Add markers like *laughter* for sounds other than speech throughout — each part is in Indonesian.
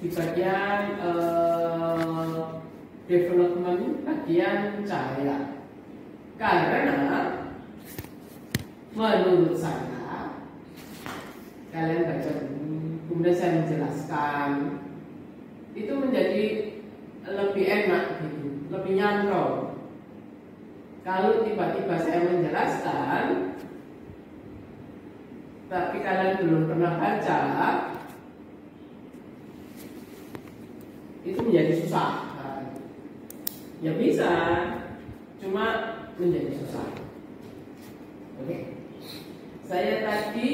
di bagian uh, development bagian cahaya karena menurut saya kalian baca kemudian saya menjelaskan. Itu menjadi lebih enak gitu lebih nyantol. Kalau tiba-tiba saya menjelaskan tapi kalian belum pernah baca itu menjadi susah. Ya bisa cuma menjadi susah. Oke. Saya tadi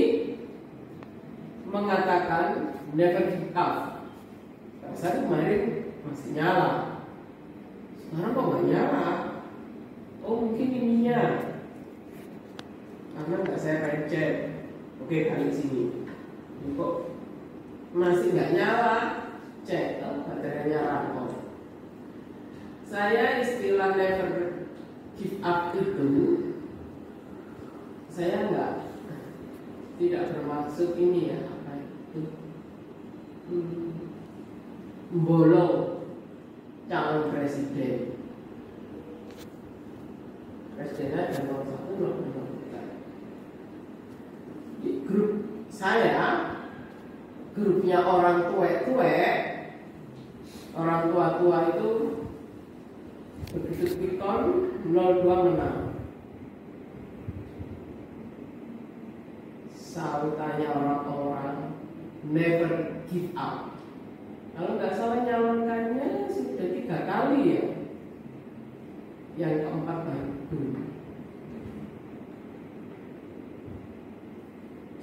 mengatakan never give up. Saya kemarin masih nyala. Sekarang kok nggak nyala? Oh mungkin ininya. Karena nggak saya pencet oke kali sini. Ini kok masih nggak nyala rampung saya istilah never give up itu saya nggak tidak bermaksud ini ya apa itu? Hmm, bolong calon presiden. Presidennya ada nomor satu di grup saya grupnya orang tua-tua orang tua-tua itu begitu 02 menang. Sautannya orang-orang never give up. Kalau nggak salah nyalonkannya sudah tiga kali ya. Yang keempat baru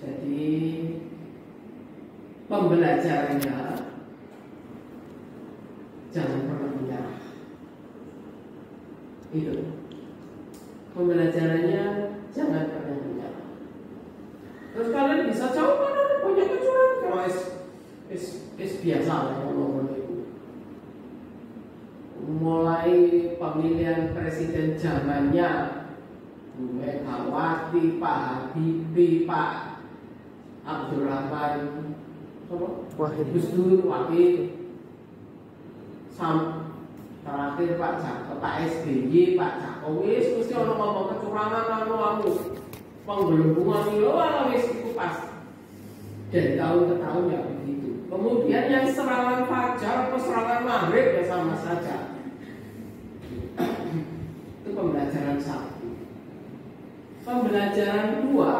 jadi pembelajarannya jangan pernah menyerah. Itu pembelajarannya jangan pernah menyerah. Terus kalian bisa coba banyak kecurangan kalau es es es biasa lah ngomong itu. Mulai pemilihan presiden zamannya Bu Megawati, Pak Habibie, Pak Abdurrahman Wahid. Gus Dur, Wahid terakhir Pak Jak Pak SBY, Pak Jokowi, mesti orang ngomong kecurangan anu anu penggelembungan itu lah wis itu pas dari tahun ke tahun ya begitu. Kemudian yang serangan fajar atau serangan maghrib ya sama saja. itu pembelajaran satu. Pembelajaran dua,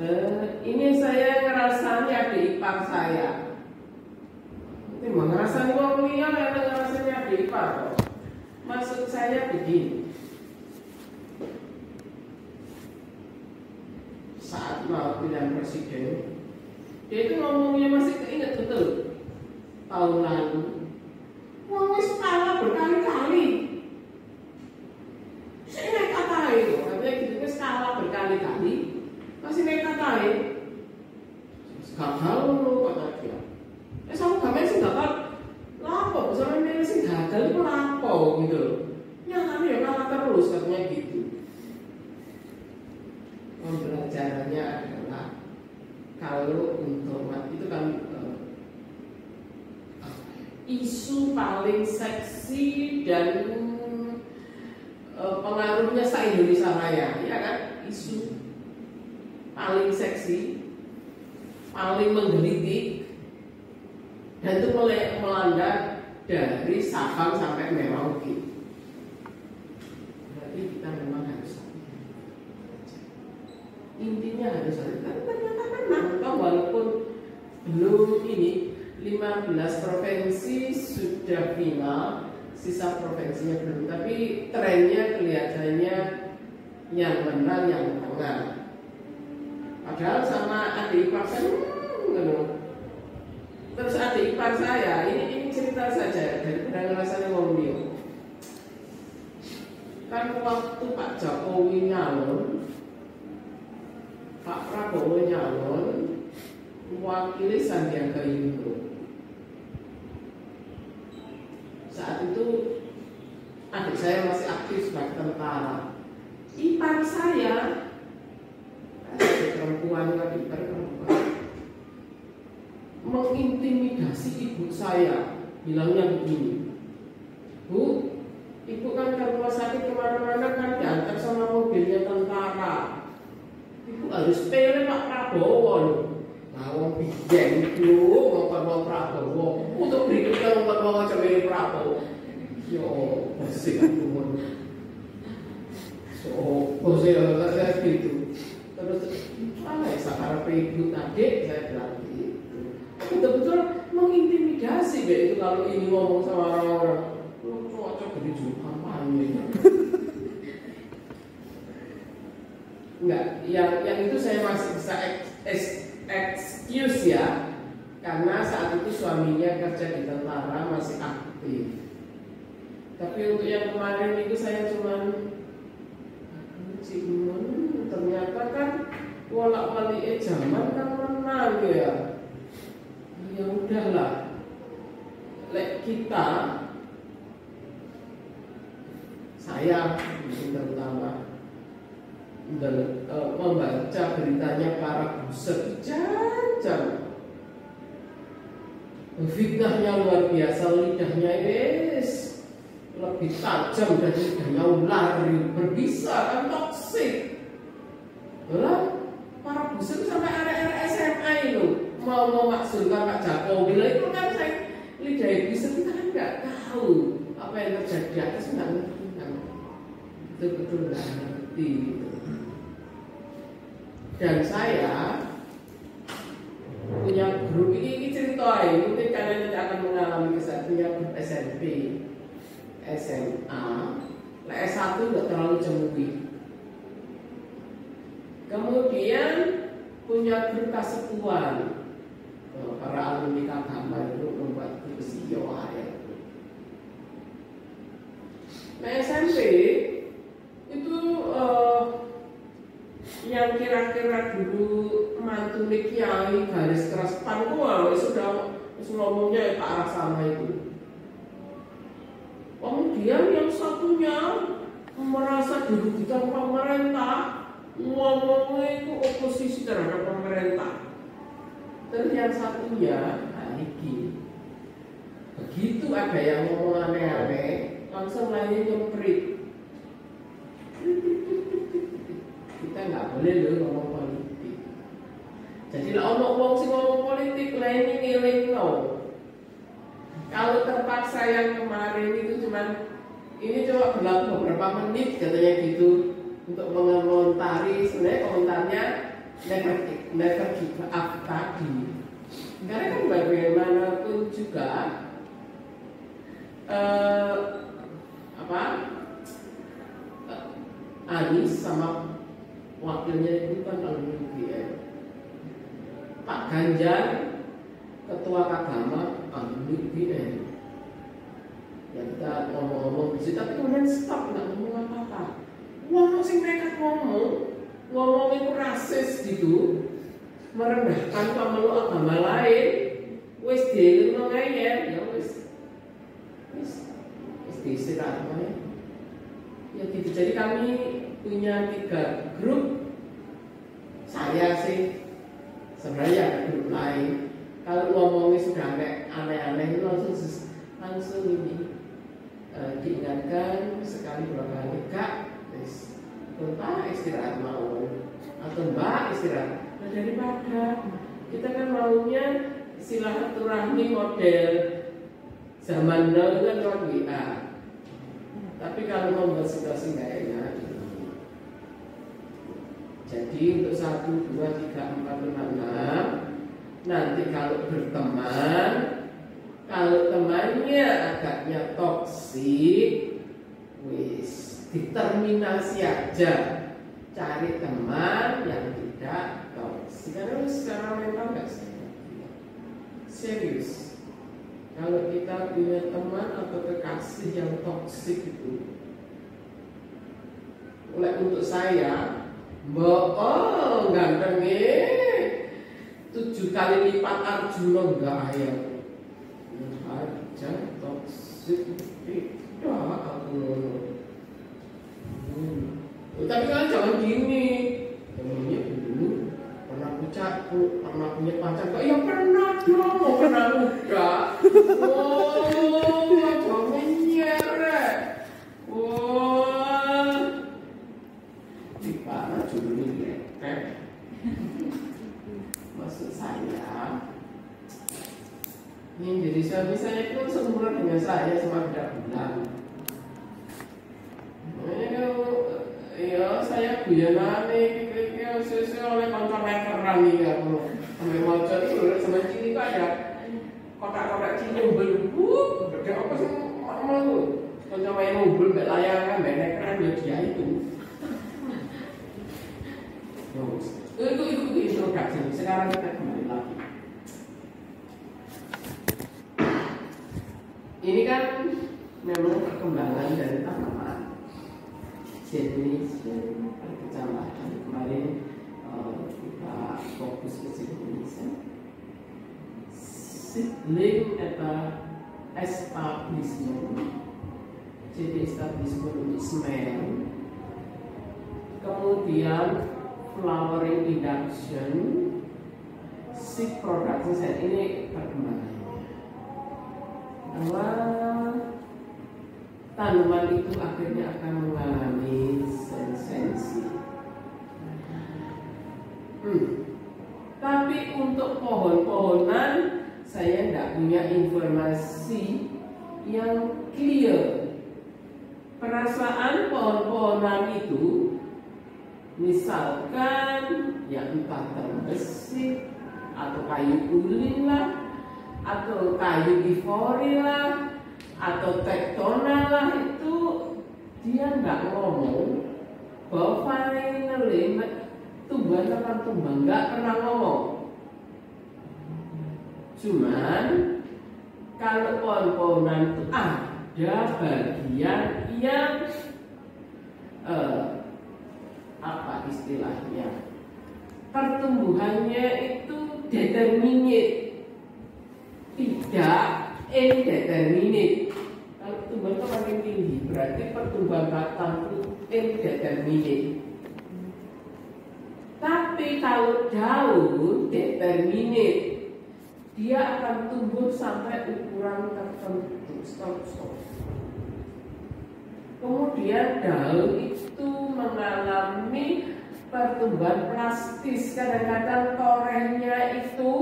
eh, ini saya ngerasanya di ipar saya. Ini mah ngerasanya orang liya ya ngerasanya di ipar kok. Maksud saya begini. Saat mau pilihan presiden, dia itu ngomongnya masih keinget betul tahun tadi saya bilang gitu betul-betul mengintimidasi ya itu kalau ini ngomong sama orang-orang. Lu cocok jadi juru kampanye *laughs* enggak yang yang itu saya masih bisa ex, excuse ya karena saat itu suaminya kerja di tentara masih aktif. Tapi untuk yang kemarin itu saya cuma hmm, ternyata kan walak wali zaman kan menang ya. Ya udahlah. Lek kita saya terutama dan e, membaca beritanya para buset jam-jam fitnahnya luar biasa lidahnya es lebih tajam dari lidahnya ular berbisa kan toksik. Lah para bos itu sampai area-area SMA itu mau maksudkan Pak Jokowi lah itu kan saya lidah bisa kita kan nggak tahu apa yang terjadi di atas nggak ngerti kan betul-betul nggak ngerti gitu. dan saya punya grup ini, ini cerita ini mungkin kalian tidak akan mengalami punya grup SMP SMA lah S1 nggak terlalu cemui kemudian punya grup kasepuan para alumni agama itu membuat grup siwa ya nah SMP itu uh, yang kira-kira dulu mantu kiai garis keras pantua sudah ngomongnya ke arah sana itu Kemudian yang satunya merasa dirugikan pemerintah, ngomongnya itu oposisi terhadap pemerintah. Terus yang satunya, nah ini, begitu ada yang ngomong aneh-aneh, langsung lainnya nyemprit. Kita nggak boleh loh ngomong politik. Jadi lah ngomong sih ngomong politik, lainnya ngiling loh. Kalau terpaksa yang kemarin itu cuman ini coba berlaku beberapa menit katanya gitu untuk mengomentari sebenarnya komentarnya give up tadi. Karena kan bagaimanapun juga uh, apa uh, Anies sama wakilnya itu kan alumni UGM. Pak Ganjar ketua agama alumni UGM ya kita ngomong-ngomong di situ tapi kemudian stop nggak ngomong apa-apa ngomong sih mereka ngomong ngomong itu rasis gitu merendahkan pemelu agama lain wis dielingno ngeyel ya wis. Wis wis diistirahat ya gitu. Jadi kami punya tiga grup. Saya sih sebenarnya grup lain. Kalau ngomongnya sudah aneh-aneh itu langsung langsung ini e, diingatkan sekali dua kali. Kak mbak istirahat mau atau mbak istirahat? Nah daripada kita kan maunya silaturahmi model zaman dahulu kan lewat WA tapi kalau membuat situasi nggak enak jadi untuk satu dua tiga empat lima enam nanti kalau berteman kalau temannya agaknya toksik wis determinasi aja. Cari teman yang tidak toksik. Karena secara mental nggak serius. Kalau kita punya teman atau kekasih yang toksik itu oleh untuk saya mbak oh ganteng tujuh kali lipat Arjuna enggak ayam aja toksik. Tidak aku hmm. tapi kalian jangan gini. Temennya dulu pernah aku pernah punya pacar. Kok ya pernah dong. Mau *laughs* pernah muda oh jangan nyerek wah di mana judul ini eh maksud saya ini jadi suami saya itu seumuran dengan saya cuma beda bulan Ya, saya guyonan nih, kira-kira sesuai oleh konco meteran nih ya, sampai motor itu sama sini itu ada kotak-kotak cini belum, gede apa sih? Mau konco main mobil, mbak layangan, mbak meteran ya dia itu. Itu itu introduksi. Sekarang kita kembali lagi. Ini kan memang perkembangan dari tanaman Indonesia perkecamatan kemarin uh, kita fokus ke Indonesia seedling atau establishment jadi establishment untuk semen. Kemudian flowering induction. Seed production set. Ini perkembangannya. Bahwa tanaman itu akhirnya akan mengalami sensensi. Hmm. Tapi untuk pohon-pohonan saya tidak punya informasi yang clear. Perasaan pohon-pohonan itu misalkan ya entah terbesit atau kayu ulin lah atau kayu ivory lah atau tektona lah itu dia nggak ngomong bahwa finally tumbuhan akan tumbang nggak pernah ngomong. Cuman kalau pohon-pohonan itu ada bagian yang eh, apa istilahnya? Pertumbuhannya itu determinate. Tidak indeterminate kalau tumbuhan itu makin tinggi berarti pertumbuhan batang itu indeterminate tapi kalau daun determinate dia akan tumbuh sampai ukuran tertentu. Stop stop. Kemudian daun itu mengalami pertumbuhan plastis. Kadang-kadang torehnya itu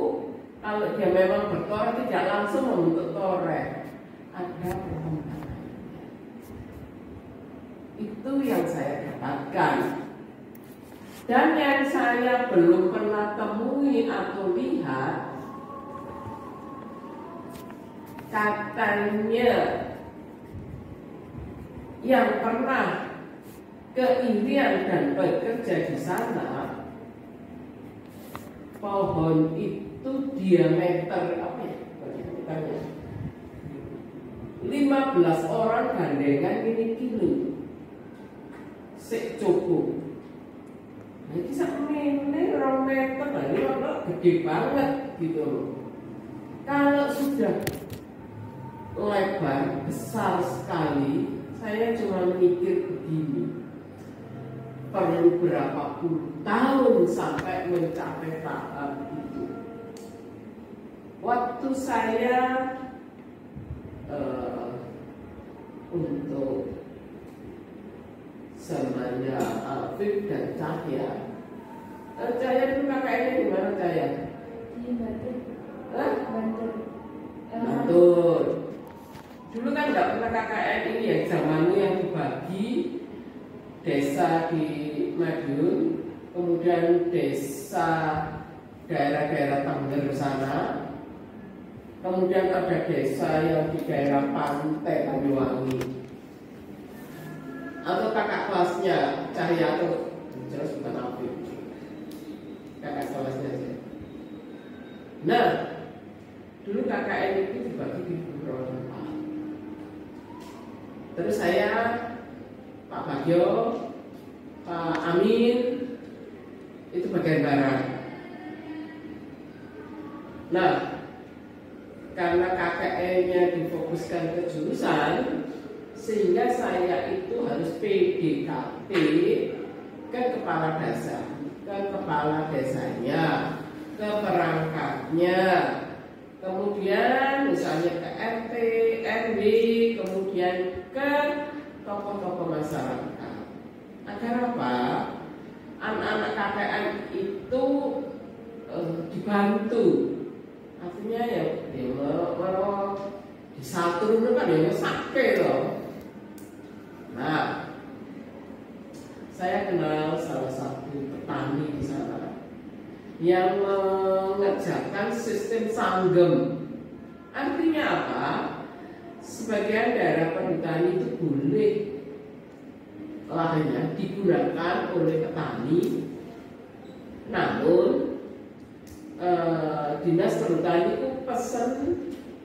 kalau dia memang bertoreh tidak langsung membentuk toreh. Ada perkembangannya itu yang saya dapatkan. Dan yang saya belum pernah temui atau lihat katanya yang pernah ke Irian dan bekerja di sana pohon itu diameter apa ya diameternya 15 orang gandengan ini kilo. Sik cukup. Nah ini sama ini orang meter. Ini gede banget gitu loh. Kalau sudah lebar besar sekali saya cuma mikir begini. Perlu berapa puluh tahun sampai mencapai tahap itu. Waktu saya uh, untuk semuanya Alfif dan Cahya, uh, Cahya itu kakaknya di mana Cahya? Di Bantul. Hah? Bantul. Eh, Bantul. Dulu kan nggak pernah KKN ini ya zamannya yang dibagi desa di Madiun, kemudian desa daerah-daerah Tengger sana, kemudian ada desa yang di daerah pantai Banyuwangi, atau kakak kelasnya Cahya atau jelas bukan Afif, kakak kelasnya aja. Nah, dulu KKN itu dibagi di beberapa. Terus saya Pak Bagio, Pak Amin itu bagian barat. Nah, karena KKN-nya difokuskan ke jurusan, sehingga saya itu harus PDKT ke kepala desa, ke kepala desanya ke perangkatnya, kemudian misalnya ke RT, RW, kemudian ke tokoh-tokoh masyarakat. Agar apa? Anak-anak KPN itu eh, dibantu. Artinya ya, ya kalau disatu itu kan ya sakit loh. Nah, saya kenal salah satu petani di sana yang mengerjakan sistem sanggem. Artinya apa? Sebagian daerah perhutani itu boleh lahannya digunakan oleh petani, namun perhutani itu pesan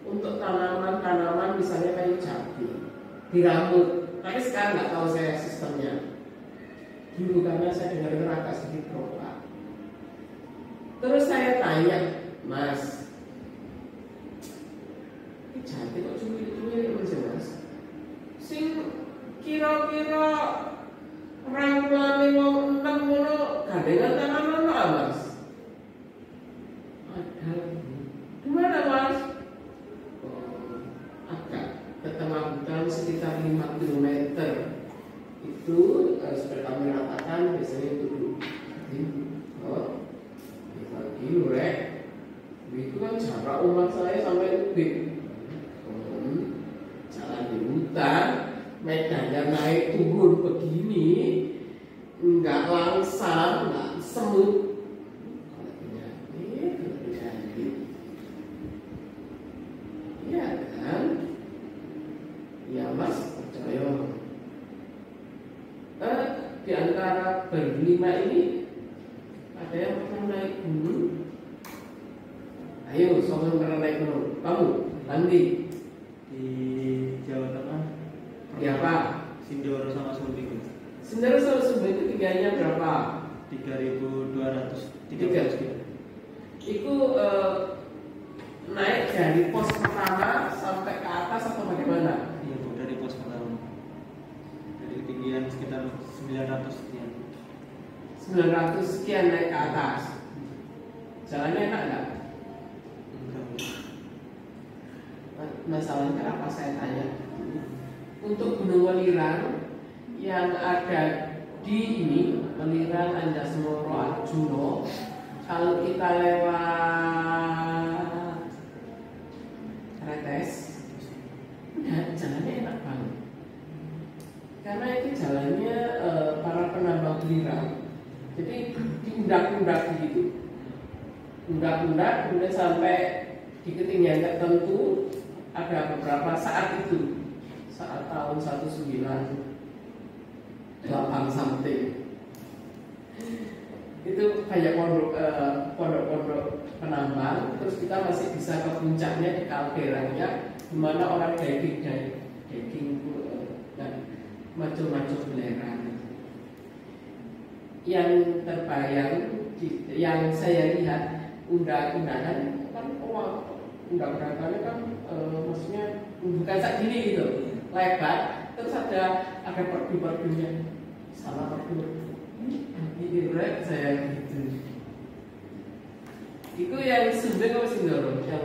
untuk tanaman-tanaman misalnya kayu jati dirambut. Tapi sekarang nggak tahu saya sistemnya. Dulu karena saya dengar agak sedikit berobat. Terus saya tanya, Mas, ini jati kok cumi-cumi mas ya mas? Sing kira-kira rangkulane wong enam ngono gandengan ngono ah, mas? Ada. Di mana mas? Oh, agak ke tengah hutan sekitar 5 km itu eh, seperti kami ratakan biasanya itu dulu. Oh lagi rek itu kan jarak umat saya sampai ubik hmm, jalan di hutan medannya naik turun begini nggak langsam nggak semut kalau penyakit kalau penyakit iya kan ya mas percaya eh, di antara berlima ini ada yang pernah naik gunung ayo soalnya pernah naik gunung kamu Andi di Jawa Tengah di apa Sindoro sama Sumbing sebenarnya selalu sebenarnya itu tiganya berapa 3200 Tiga. 13 kilo itu eh, naik dari pos pertama sampai ke atas atau bagaimana iya bu dari pos pertama dari ketinggian sekitar 900 sekian 900 sekian naik ke atas jalannya enak nggak enggak bu masalahnya kenapa saya tanya untuk Gunung Welirang yang ada di ini Welirang Anjasmoro Arjuno kalau kita lewat Retes udah jalannya enak banget karena itu jalannya eh, para penambang Welirang jadi diundak-undak gitu undak-undak kemudian sampai di ketinggian tertentu ada beberapa saat itu saat tahun 19 delapan something itu banyak pondok eh, pondok-pondok penambang terus kita masih bisa ke puncaknya di kalderanya di mana orang daging dan daging eh, dan macam-macam belerang yang terbayang yang saya lihat undang-undangan kan uang undang-undangannya kan eh, maksudnya bukan sak gini gitu lebar terus ada ada perdu-perdunya. Sama perdu. Ini rek saya gitu itu yang Sumbing apa Sindoro? Yang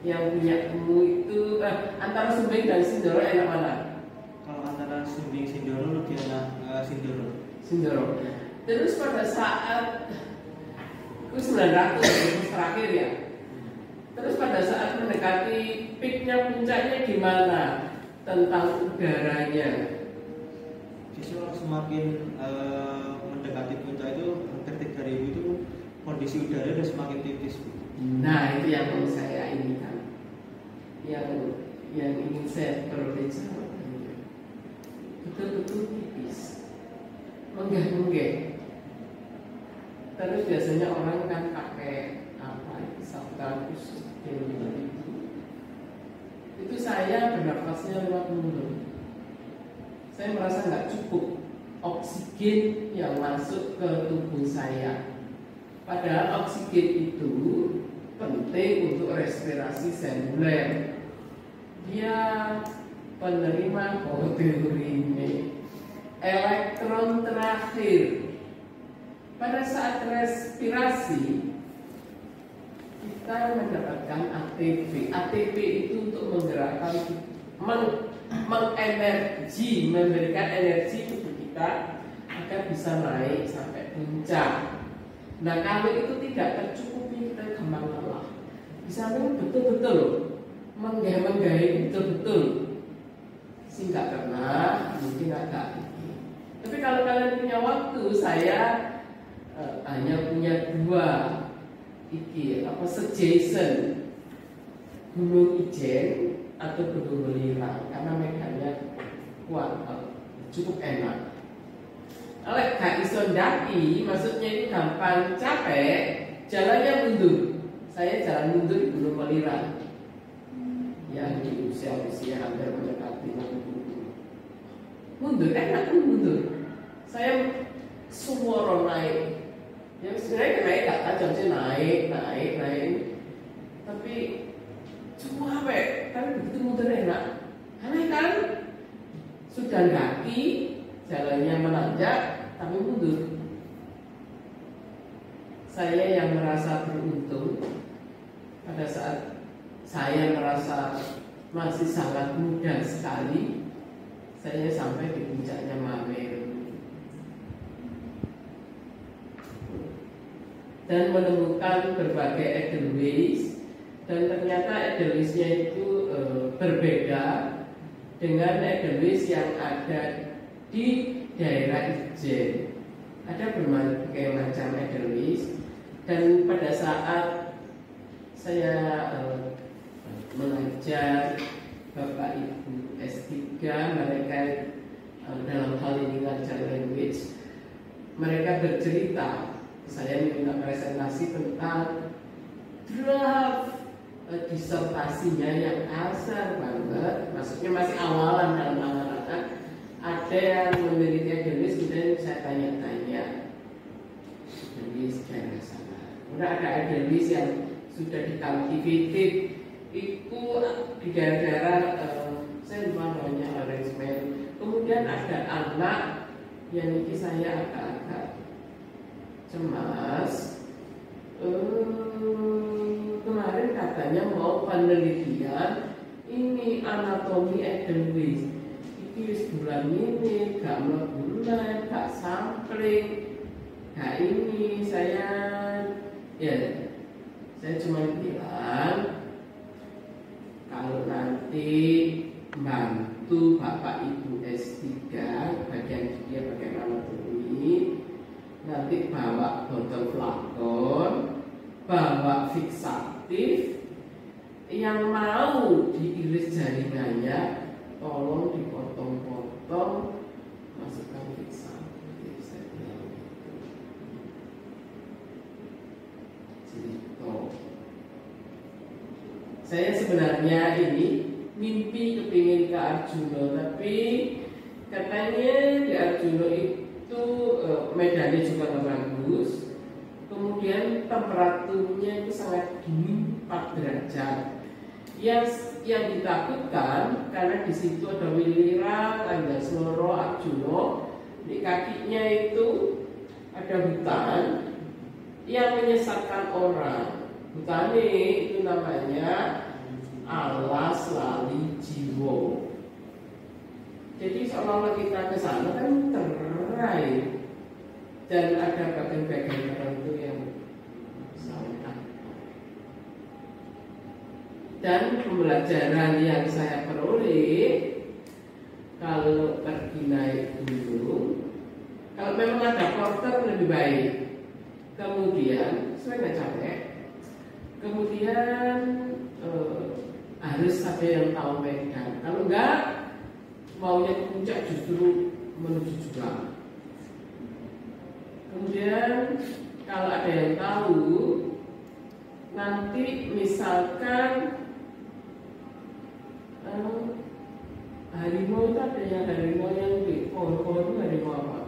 yang punya kamu itu eh, antara Sumbing dan Sindoro enak mana? Kalau antara Sumbing Sindoro lebih enak eh, Sindoro. Sindoro. Terus pada saat itu 900 terus terakhir ya. Terus pada saat mendekati peaknya puncaknya gimana tentang udaranya? Justru semakin eh, mendekati puncak itu hampir 3000 itu kondisi udara udah semakin tipis bu. Nah itu yang mau saya kan yang yang ingin saya berbicara betul-betul tipis. Menggah-menggah terus biasanya orang kan pakai apa sabda khusus yang itu itu saya bernafasnya lewat mulut. Saya merasa nggak cukup oksigen yang masuk ke tubuh saya padahal oksigen itu penting untuk respirasi seluler dia penerima ini elektron terakhir pada saat respirasi kita mendapatkan ATP. ATP itu untuk menggerakkan meng, mengenergi, memberikan energi tubuh kita agar bisa naik sampai puncak. Nah kalau itu tidak tercukupi kita gampang lelah. Samping betul-betul menggaya-menggaya betul-betul sehingga karena mungkin agak. Tapi kalau kalian punya waktu, saya eh, hanya punya dua iki apa sejason Gunung Ijen atau Gunung Welirang karena medannya kuat cukup enak. Kalau gak iso ndaki, maksudnya itu gampang capek, jalannya mundur. Saya jalan mundur di Gunung Welirang yang di usia-usia hampir mendekati mundur enak pun mundur. Saya suara naik. Yang sebenarnya naik gak tajam sih naik naik naik. Tapi cuma apa tapi begitu mundur enak. Aneh kan sudah kaki jalannya menanjak tapi mundur. Saya yang merasa beruntung pada saat saya merasa masih sangat muda sekali saya sampai di puncaknya Mameru dan menemukan berbagai edelweiss dan ternyata edelweissnya itu e, berbeda dengan edelweiss yang ada di daerah Ijen. Ada berbagai macam edelweiss dan pada saat saya e, mengajar Bapak Ibu S3 mereka uh, dalam hal ini ngajar language mereka bercerita saya minta presentasi tentang draft uh, disertasinya yang kasar banget. Maksudnya masih awalan dalam anak-anak ada yang memiliki jenis kemudian saya tanya-tanya. Jenis daerah sana udah ada jenis yang sudah dikultivated. Itu di daerah-daerah uh, saya lupa namanya arrangement. Kemudian ada anak yang ini saya agak-agak cemas. Uh, kemarin katanya mau penelitian ini anatomi Edelweiss ini bulan ini gak bulan gak sampling. Gak ini saya ya saya cuma bilang kalau nanti bantu Bapak Ibu S3 bagian dia bagaimana ini nanti bawa botol flakon bawa fiksatif yang mau diiris jaringannya tolong saya sebenarnya ini mimpi kepingin ke Arjuna tapi katanya di Arjuna itu medannya juga bagus kemudian temperaturnya itu sangat dingin 4 derajat yang yang ditakutkan karena di situ ada Wilira, ada Seloro, Arjuna di kakinya itu ada hutan yang menyesatkan orang. Butane itu namanya alas lali jiwo. Jadi seolah-olah kita ke sana kan terai. Dan ada bagian-bagian tertentu yang salah. Dan pembelajaran yang saya peroleh kalau pergi naik gunung, kalau memang ada porter lebih baik. Kemudian, saya nggak capek, kemudian eh, harus ada yang tahu Medan kalau enggak maunya ke puncak justru menuju juga kemudian kalau ada yang tahu nanti misalkan eh, harimau itu ada yang harimau yang di pohon-pohon itu harimau apa?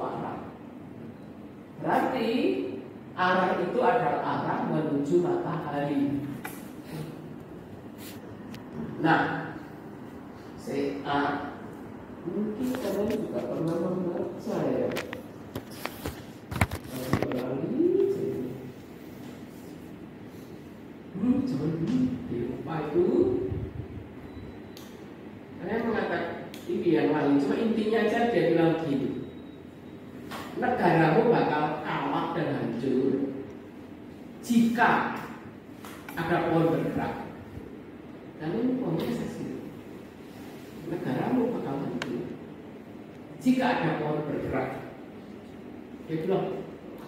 Arah. Berarti arah itu adalah arah menuju matahari. Nah CA mungkin kalian juga pernah membaca ya. Dulu zaman dulu di Eropa itu. Saya mengatakan ini yang lain. Cuma intinya aja dia bilang gini negaramu bakal kalah dan hancur jika ada pohon bergerak. Ini pohonnya seksi. Negaramu bakal hancur jika ada pohon bergerak. Dia bilang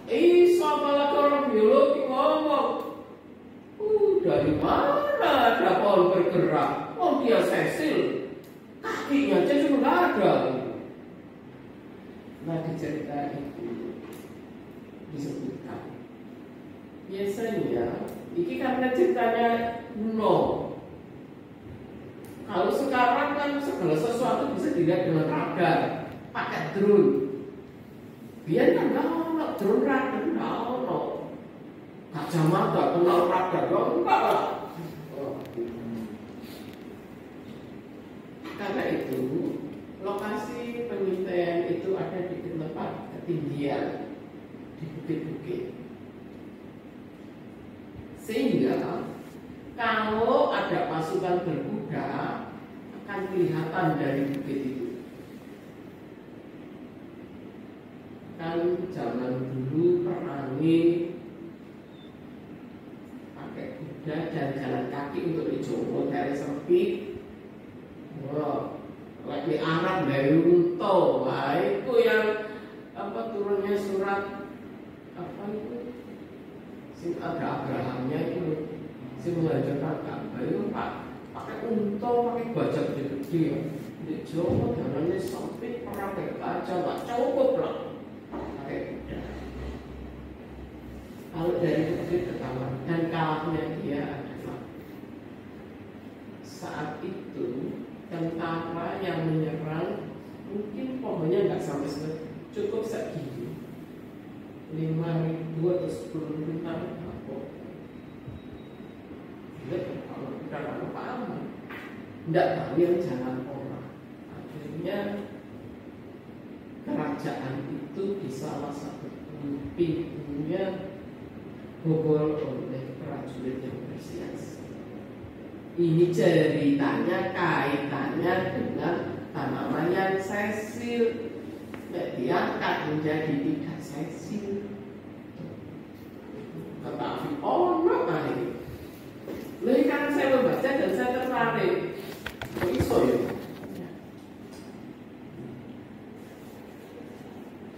eh sama lagi orang biologi ngomong. Uh, dari mana ada pohon bergerak? Oh dia sesil, kakinya aja cuma ada. Nah cerita itu disebutkan biasanya ini karena ceritanya kuno. Kalau sekarang kan segala sesuatu bisa dilihat dengan radar, pakai drone. Biar kan nggak drone radar, nggak kacamata kenal radar ya enggak lah karena itu lokasi penelitian itu ada di tempat ketinggian di bukit-bukit. Sehingga kalau ada pasukan berkuda akan kelihatan dari bukit itu. Kan zaman dulu perangi dan jalan kaki untuk di Jawa dari sempit Wah, lagi anak dari unto wah itu yang apa turunnya surat apa itu? Sing ada Abrahamnya itu. Sing mengajarkan Ka'bah itu pak pakai unto pakai bajak gede ya di Jawa jalannya sempit pakai kaca nggak cukup lah pakai. Kalau dari kecil ketahuan dan kalahnya dia adalah saat itu tentara yang menyerang mungkin pohonnya nggak sampai segitu cukup segini. Lima ribu atau sepuluh ribu tahun apa tidak kalau kita nggak paham tidak tahu yang jalan orang. Akhirnya kerajaan itu di salah satu pintunya bobol oleh prajurit yang bersias Ini ceritanya kaitannya dengan tanaman yang sesil diangkat menjadi tidak sesil. Tetapi oh no kali. Lalu karena saya membaca dan saya tertarik. Kok iso ya?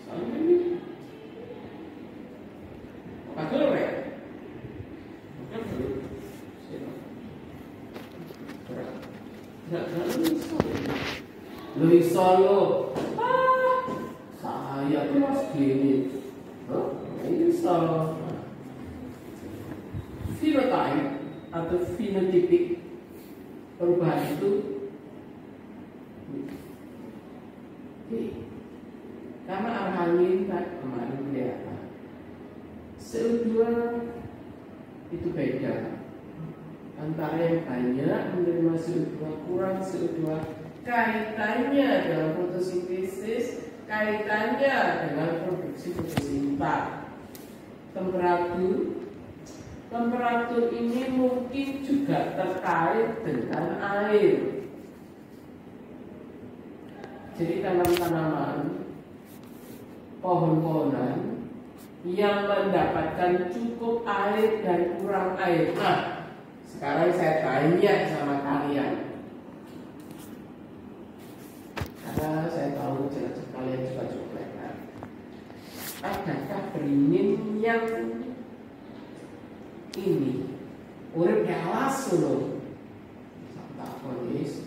Soalnya. Pagel. Ah, saya tuh mas gini. Phenotype atau phenotypic perubahan itu. Karena arah angin kan kemarin kelihatan CO2 itu beda antara yang banyak menerima CO2 kurang CO2 kaitannya dalam fotosintesis kaitannya dengan produksi fotosinta temperatur. Temperatur ini mungkin juga terkait dengan air. Jadi tanam-tanaman pohon-pohonan yang mendapatkan cukup air dan kurang air. Nah sekarang saya tanya sama kalian. Karena saya tahu jelas kalian juga lebar adakah beringin yang ini? Urip alas loh. Tak polis.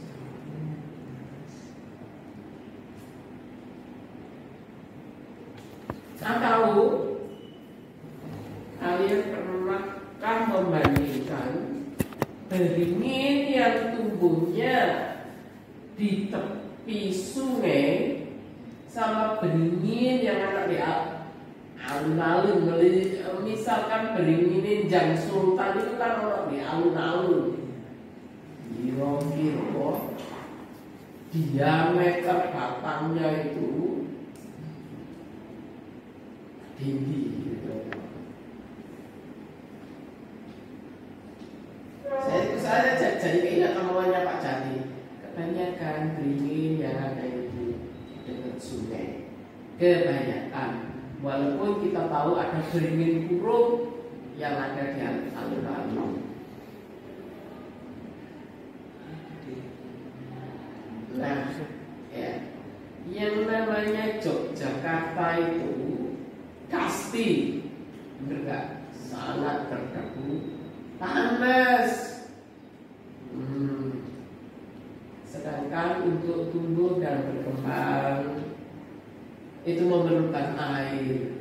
Saya tahu kalian pernahkah membandingkan beringin yang tumbuhnya di tepi sungai sama beringin yang ada di alun-alun misalkan beringin jam sultan itu kan orang di alun-alun kira-kira diameter batangnya itu tinggi gitu. Saya itu saya jadi keinget namanya Pak Jati. Kebanyakan beringin yang ada itu dekat sungai. Kebanyakan. Walaupun kita tahu ada beringin kurung yang ada di alun-alun. Nah, ya, yang namanya Yogyakarta itu pasti enggak sangat terdebu panas. Hmm. Sedangkan untuk tumbuh dan berkembang itu memerlukan air.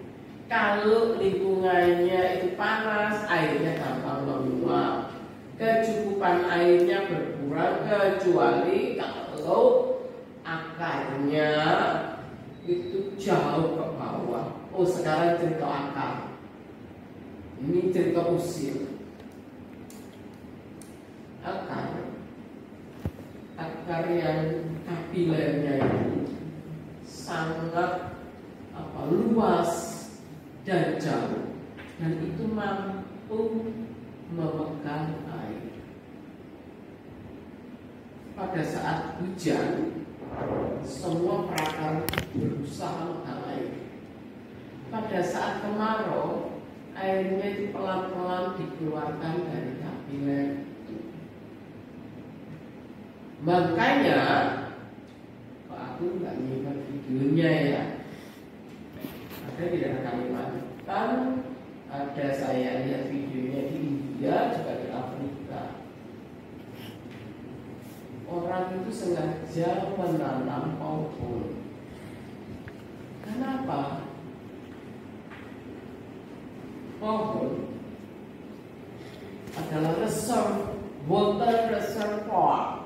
Kalau lingkungannya itu panas, airnya gampang menguap. Kecukupan airnya berkurang kecuali kalau akarnya itu jauh ke bawah. Oh sekarang cerita akar. Ini cerita usil. Akar, akar yang kapilernya itu sangat apa luas dan jauh dan itu mampu memegang air. Pada saat hujan, semua perakar berusaha memegang air. Pada saat kemarau, airnya itu pelan-pelan dikeluarkan dari kapiler. Makanya Pak aku nggak nyimak videonya ya. Ada di daerah Kalimantan, ada saya lihat videonya di India juga di Afrika. Orang itu sengaja menanam pohon. Kenapa? Pohon adalah reserve water reservoir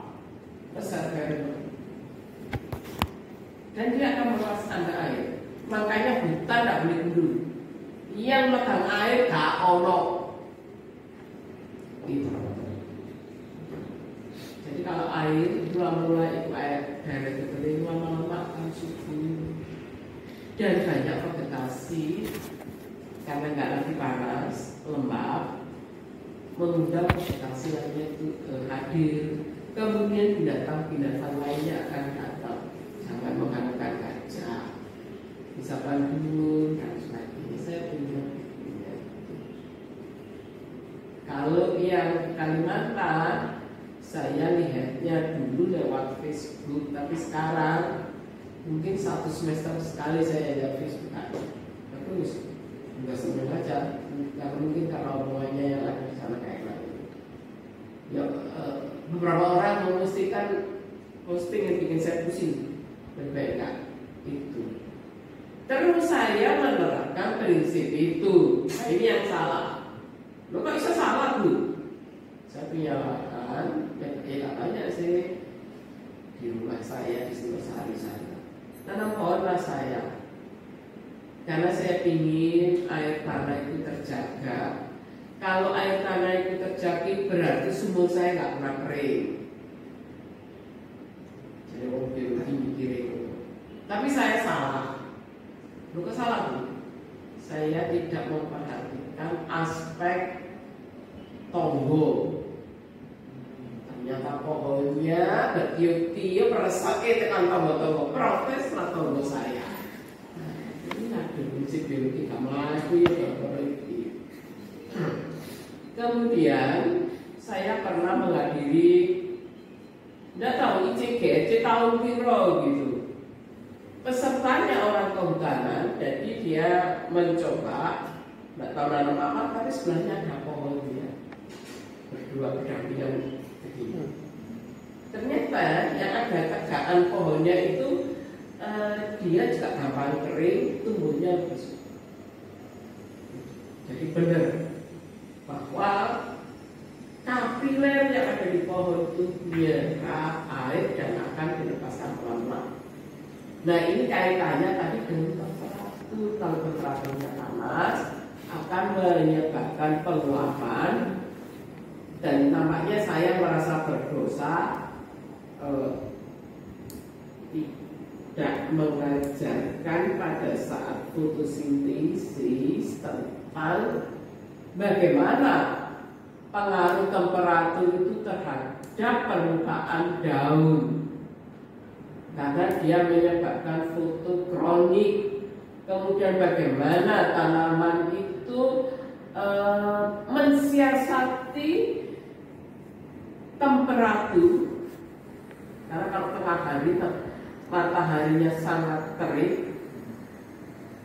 reservoir dan dia akan meluas anda air. Makanya hutan tidak boleh gundul. Yang megang air gak ono. Itu. Jadi kalau air itu mula itu air dari kering lama-lama akan subur dan banyak vegetasi karena nggak lagi panas, lembab, mengundang vegetasi lainnya itu hadir kemudian binatang-binatang lainnya akan datang. Jangan menghancurkan gajah misalkan dulu dan sebagainya. Saya punya kalau yang Kalimantan saya lihatnya dulu lewat Facebook tapi sekarang mungkin satu semester sekali saya lihat Facebook. Bagus nggak seneng aja. Karena mungkin karena omongannya yang ada di sana kayak gitu ya eh, beberapa orang memastikan posting yang bikin saya pusing baik itu. Terus saya menerapkan prinsip itu. Nah, ini yang salah. Lo kok bisa salah bu? Saya punya lahan ya ya banyak sih. Di rumah saya di sehari sana tanam pohon lah saya. Karena saya ingin air tanah itu terjaga. Kalau air tanah itu terjaga berarti sumur saya nggak pernah kering. Jadi orang biologi mikir itu. Tapi saya salah. Bukan salah bu. Saya tidak memperhatikan aspek tonggo. Ternyata pohonnya bertiup-tiup resake tekan tonggo-tonggo. Protes lah tonggo saya prinsip biologi gak melaku ya Kemudian saya pernah menghadiri tidak tahu ICG, IC tahun piro gitu. Pesertanya orang kehutanan, jadi dia mencoba tidak tahu nanam apa, tapi sebelahnya ada pohonnya berdua berdampingan begini. Ternyata yang ada tegaan pohonnya itu uh, dia juga gampang kering, tumbuhnya lebih Jadi benar bahwa kapiler yang ada di pohon itu menyerap air dan akan dilepaskan pelan-pelan. Nah ini kaitannya tadi dengan temperatur. Kalau temperaturnya panas akan menyebabkan penguapan dan nampaknya saya merasa berdosa eh, tidak mengajarkan pada saat fotosintesis tentang bagaimana pengaruh temperatur itu terhadap permukaan daun? Karena dia menyebabkan fotokronik kemudian bagaimana tanaman itu e, mensiasati temperatur? Karena kalau tengah hari mataharinya sangat terik,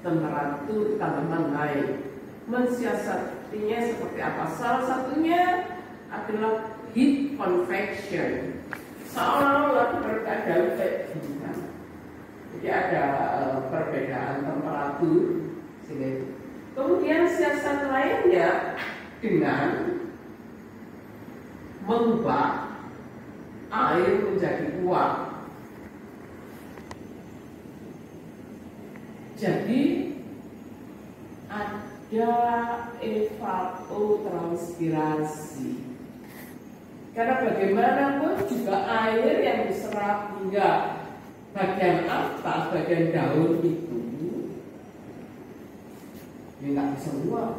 temperatur tanaman naik. Mensiasatinya seperti apa? Salah satunya adalah heat convection. Seolah-olah berada bukan. Jadi ada uh, perbedaan temperatur. Kemudian siasat lainnya dengan mengubah air menjadi uap Jadi evapotranspirasi. Karena bagaimanapun juga air yang diserap hingga bagian atas, bagian daun itu dia nggak bisa menguap.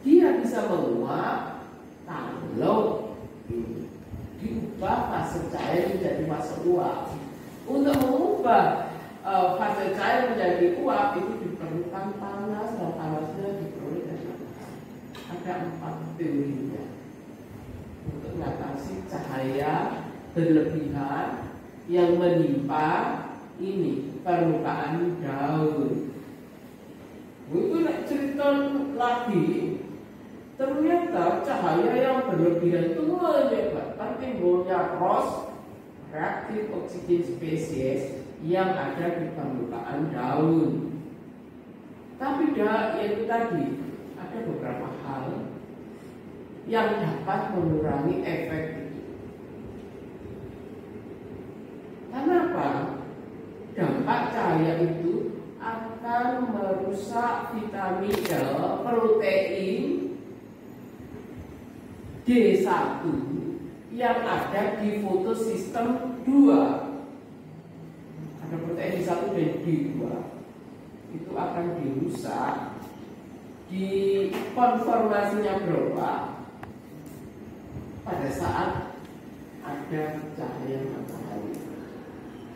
Dia bisa menguap kalau diubah fase cair menjadi fase uap. Untuk mengubah uh, fase cair menjadi uap itu diperlukan panas dan panasnya diperoleh dari ada empat teorinya untuk mengatasi cahaya berlebihan yang menimpa ini permukaan daun. Itu nak cerita lagi ternyata cahaya yang berlebihan itu menyebabkan timbulnya cross reaktif oksigen spesies yang ada di permukaan daun. Tapi dah itu tadi ada beberapa hal yang dapat mengurangi efek itu. Kenapa? Dampak cahaya itu akan merusak vitamin D, protein D1 yang ada di fotosistem 2 ada protein D1 dan D2 itu akan dirusak di konformasinya berubah pada saat ada cahaya matahari.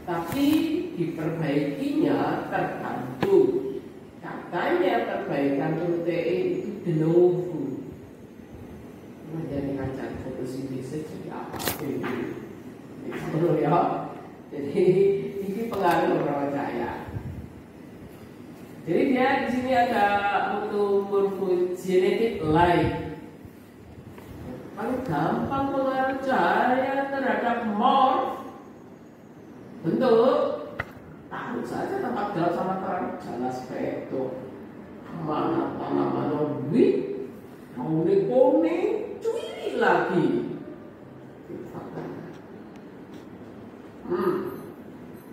Tapi diperbaikinya tergantung. Katanya perbaikan protein itu de novo. Menjadi kaca fotosintesis jadi apa ini? Ya. Jadi ini pengaruh orang cahaya. Jadi dia di sini ada untuk morphogenetic light. Paling gampang pengaruh cahaya terhadap morph bentuk. Tahu saja tempat gelap sama terang. Jelas spektrum mana tanah mana wih. Kuning kuning cuy lagi. Hmm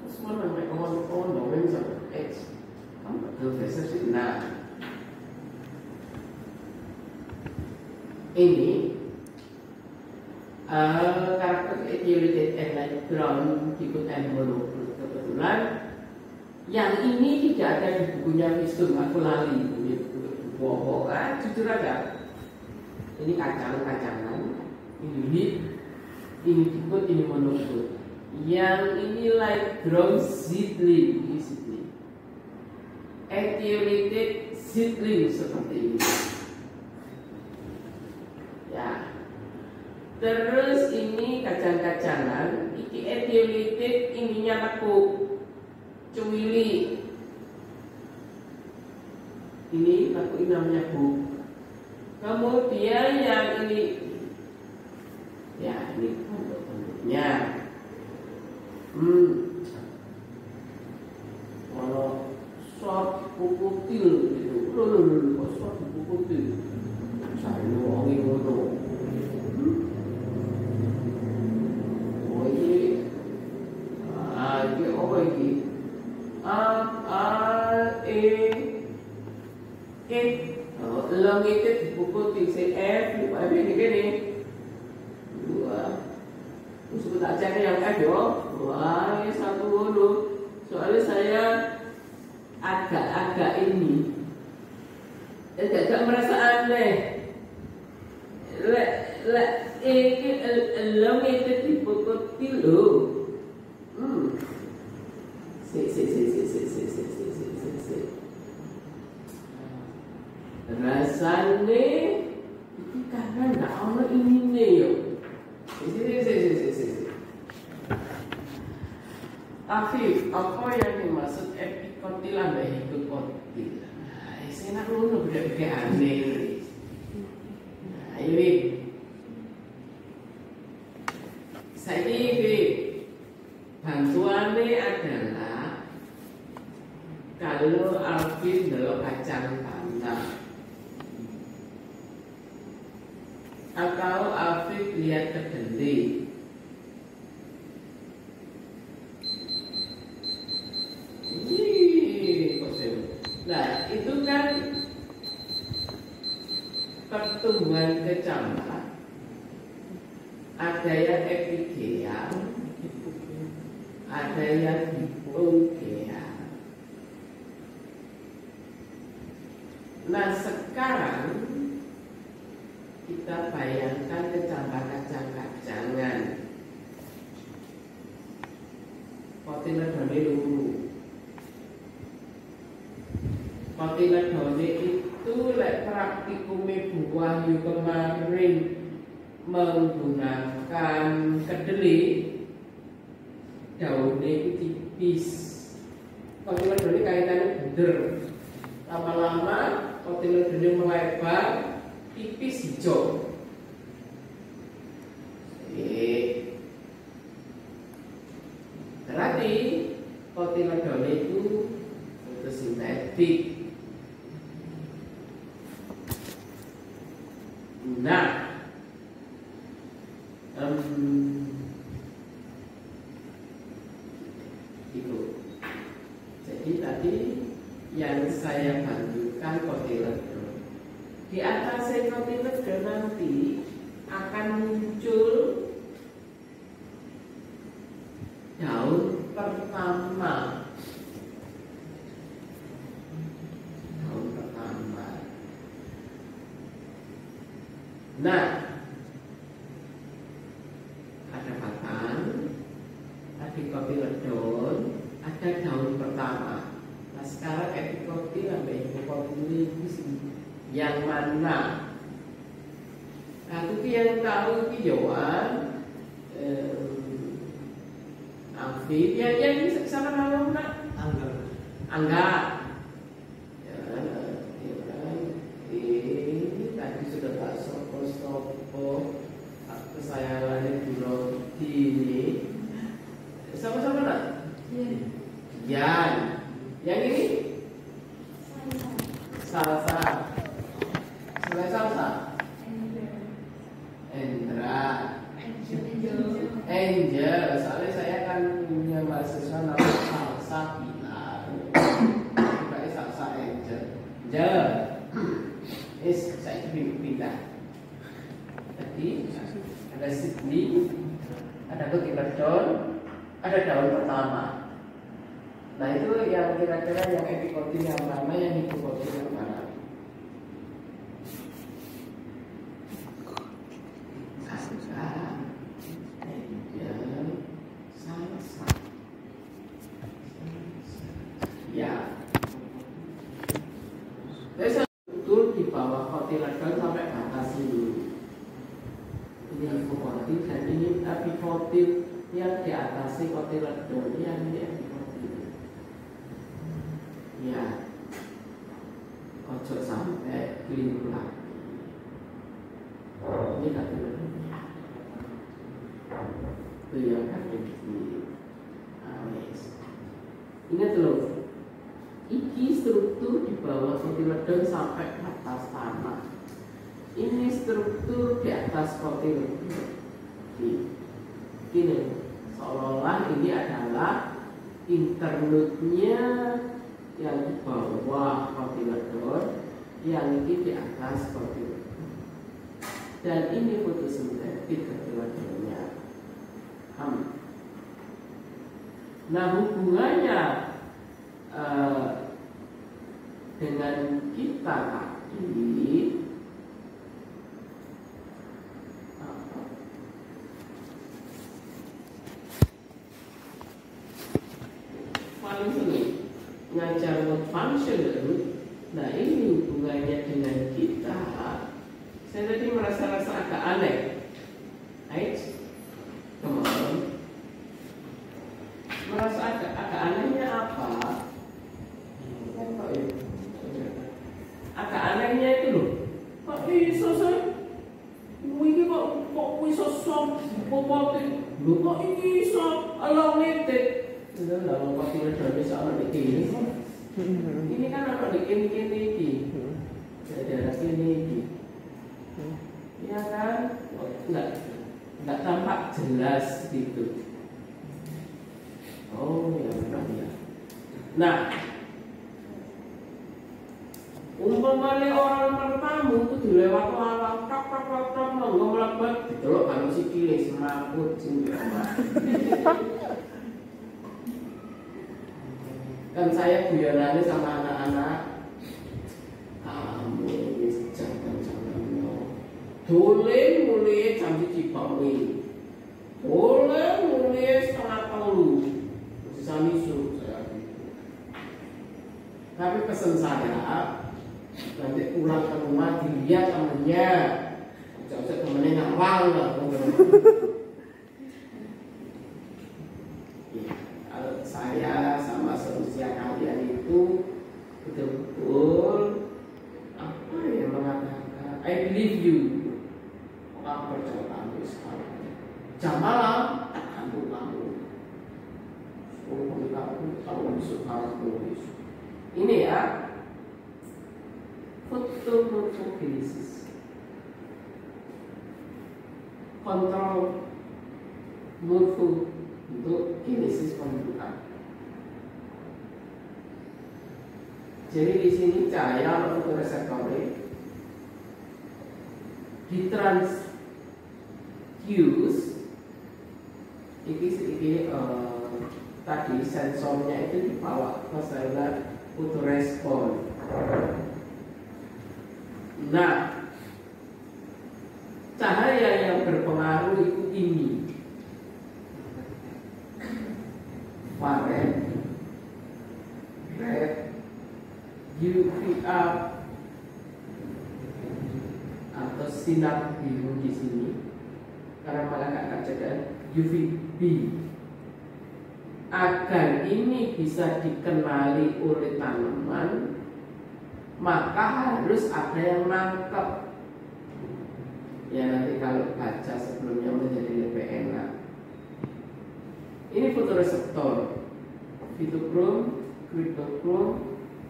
terus mana mereka kawan-kawan dongeng sama X kamu betul besar sih nah ini uh, karakter light brown ikut envelope kebetulan. Yang ini tidak ada di bukunya Wisdom aku lali. Buku kan? Jujur aja. Ini kacang-kacangan ini hit ini dikut ini monokut. Yang ini light brown seedling ini seedling etiolated seedling seperti ini ya terus ini kacang-kacangan ini etiolated ininya tekuk cuwili. Ini tekuk ini namanya bu. Kemudian yang ini ya ini bentuk-bentuknya hmm. Kalau short buku til gitu. Loh loh loh kok buku til saya ngomongin ngono oh ah a e e si f ini yang f yo wah satu soalnya saya agak-agak ini agak merasa aneh iki elong itu dipukuti lho hmm si si si si si si si si si si si rasane iki karena nggak ono ini nih yo si si si si si si Afif, apa yang dimaksud epikotil ambek hipikotil? Nah, saya nak ngono beda-beda aneh. living. Scientific bantuannya adalah kalau Alvin dalam kacang pandang 40 lakh ada Kotiladon, ada daun pertama. Nah itu yang kira-kira yang epikotil yang mana, yang hipokotil yang mana? Salsa, Angel, Salsa. Ya. Jadi saya betul di bawah kotiladon sampai batas ini. Ini hipokotil dan ini epikotil yang di atas kotiladon yang ini epikotil. Ya. Ojo sampai keliru lagi. Ini kotiladon. Itu yang kaki Awes. Ingat loh, iki struktur di bawah kotiledon sampai atas tanah. Ini struktur di atas kotiledon. Gini, seolah-olah ini adalah internutnya yang di bawah kotiledon, yang ini di atas kotiledon. Dan ini fotosintetik kotiledonnya. Hmm. Nah hubungannya eh, dengan kita tadi paling sering ngajar word function nah ini hubungannya dengan kita saya tadi merasa-rasa agak aneh come on merasa agak, agak anehnya apa Apa ya? agak anehnya itu loh kok bisa sih Wih, kok kok bisa som popotin lho kok iso ala ngetik itu dalam waktu dari sama di kini ini kan apa di kini kini ini jadi ada kini ini ya kan Oh, enggak enggak tampak jelas gitu oh ya memang ya nah umpamanya orang bertamu itu dilewat lalang tak tak tak tak monggo mlebet didelok karo sikile semaput sing kan saya guyonannya sama anak-anak kamu wis jangan jangan no dolen mulai jam siji bengi dolen mulai setengah telu bisa misu saya gitu tapi pesan saya nanti pulang ke rumah dilihat temennya Jauh temennya ngawal lah Ya, kalau saya sama seusia kalian itu betul-betul apa ya mengatakan I believe you kamu percaya kamu sekarang jam malam tak kamu kamu sepuluh menit besok harus nulis ini ya. Fotomorfogenesis kontrol morfo untuk kinesis pembentukan. Jadi di sini cahaya fotoreseptornya ditransduce ini ini uh, eh, tadi sensornya itu dibawa ke seluler untuk respon. Nah cahaya yang berpengaruh itu ini. Fahrenheit red UVA atau sinar biru di sini. Karena malah nggak kan UVB agar ini bisa dikenali oleh tanaman maka harus ada yang nangkep. Ya nanti kalau baca sebelumnya menjadi lebih enak. Ini fotoreseptor. Fitokrom, kritokrom,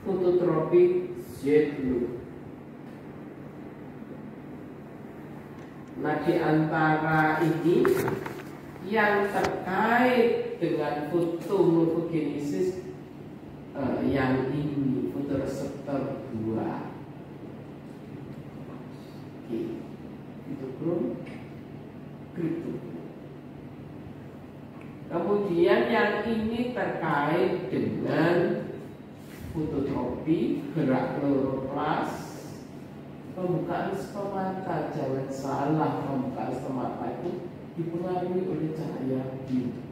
fototropi, Z blue Nah di antara ini yang terkait dengan fotomorfogenesis uh, yang ini fotoreseptor 2 Oke kriptokrom kriptokrom kemudian yang ini terkait dengan fototropi gerak kloroplas pembukaan stomata jangan salah pembukaan stomata itu dipengaruhi oleh cahaya biru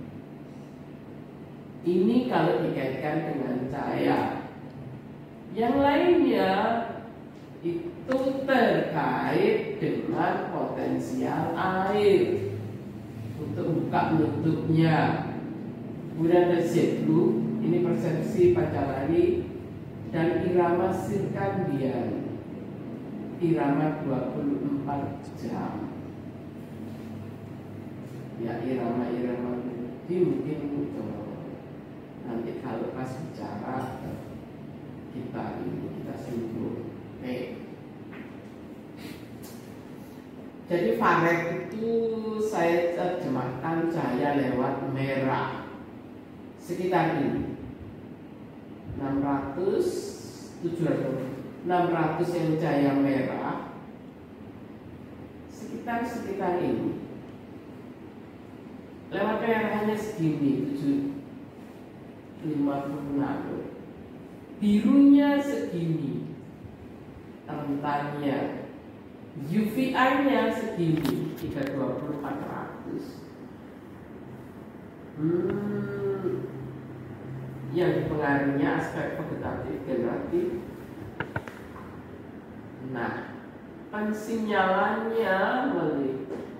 ini kalau dikaitkan dengan cahaya. Yang lainnya itu terkait dengan potensial air untuk buka nutupnya. Kemudian ada ini persepsi pacarani dan irama sirkandian irama 24 jam. Ya irama-irama ini mungkin nanti kalau pas bicara kita ini kita singgung Jadi faret itu saya terjemahkan cahaya lewat merah. Sekitar ini. 600 700 600 yang cahaya merah sekitar sekitar ini. Lewat merahnya segini 7 50 birunya segini. Rentannya. UVI-nya segini 320 400 hmm, yang dipengaruhinya aspek vegetatif generatif nah pensinyalannya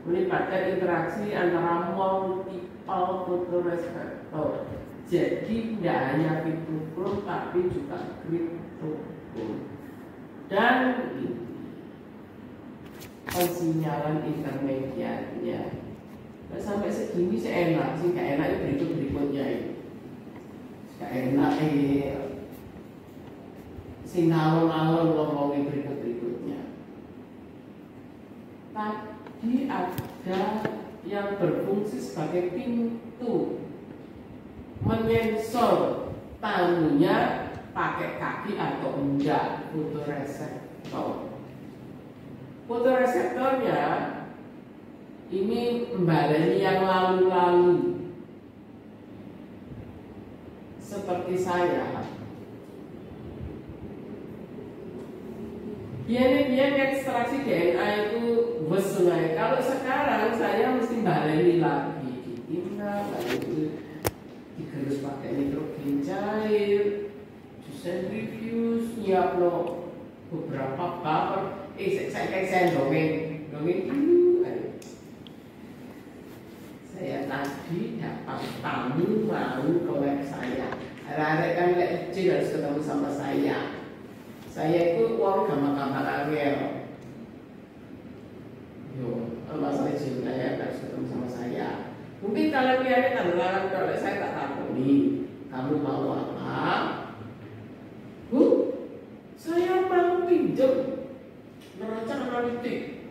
melibatkan interaksi antara multiple photoreceptor jadi tidak hanya fitokrom tapi juga kriptokrom dan pensinyalan intermediatnya nah, sampai segini sih enak sih. Gak enak berikut berikutnya ini gak enak eh sing ngalon-ngalon ngomongin berikut tadi ada yang berfungsi sebagai pintu menyensor tamunya pakai kaki atau enggak. Fotoreseptor fotoreseptornya ini membaleni yang lalu-lalu. Seperti saya. Biar-biar ekstraksi DNA itu besungai kalau sekarang saya mesti baleni lagi. Ditimna lalu digerus pakai nitrogen cair reviews nyiap lo beberapa buffer. Eh saya kan saya dongeng. Dongeng dulu saya tadi dapat tamu mau ke web saya. Ada kan lek kecil harus ketemu sama saya. Saya itu uang gampang-gampang angel yo masalah cinta ya harus ketemu sama saya. Mungkin kalian lihat kan kalau saya tak tahu. Nih kamu mau apa? Bu saya mau pinjam. Neraca analitik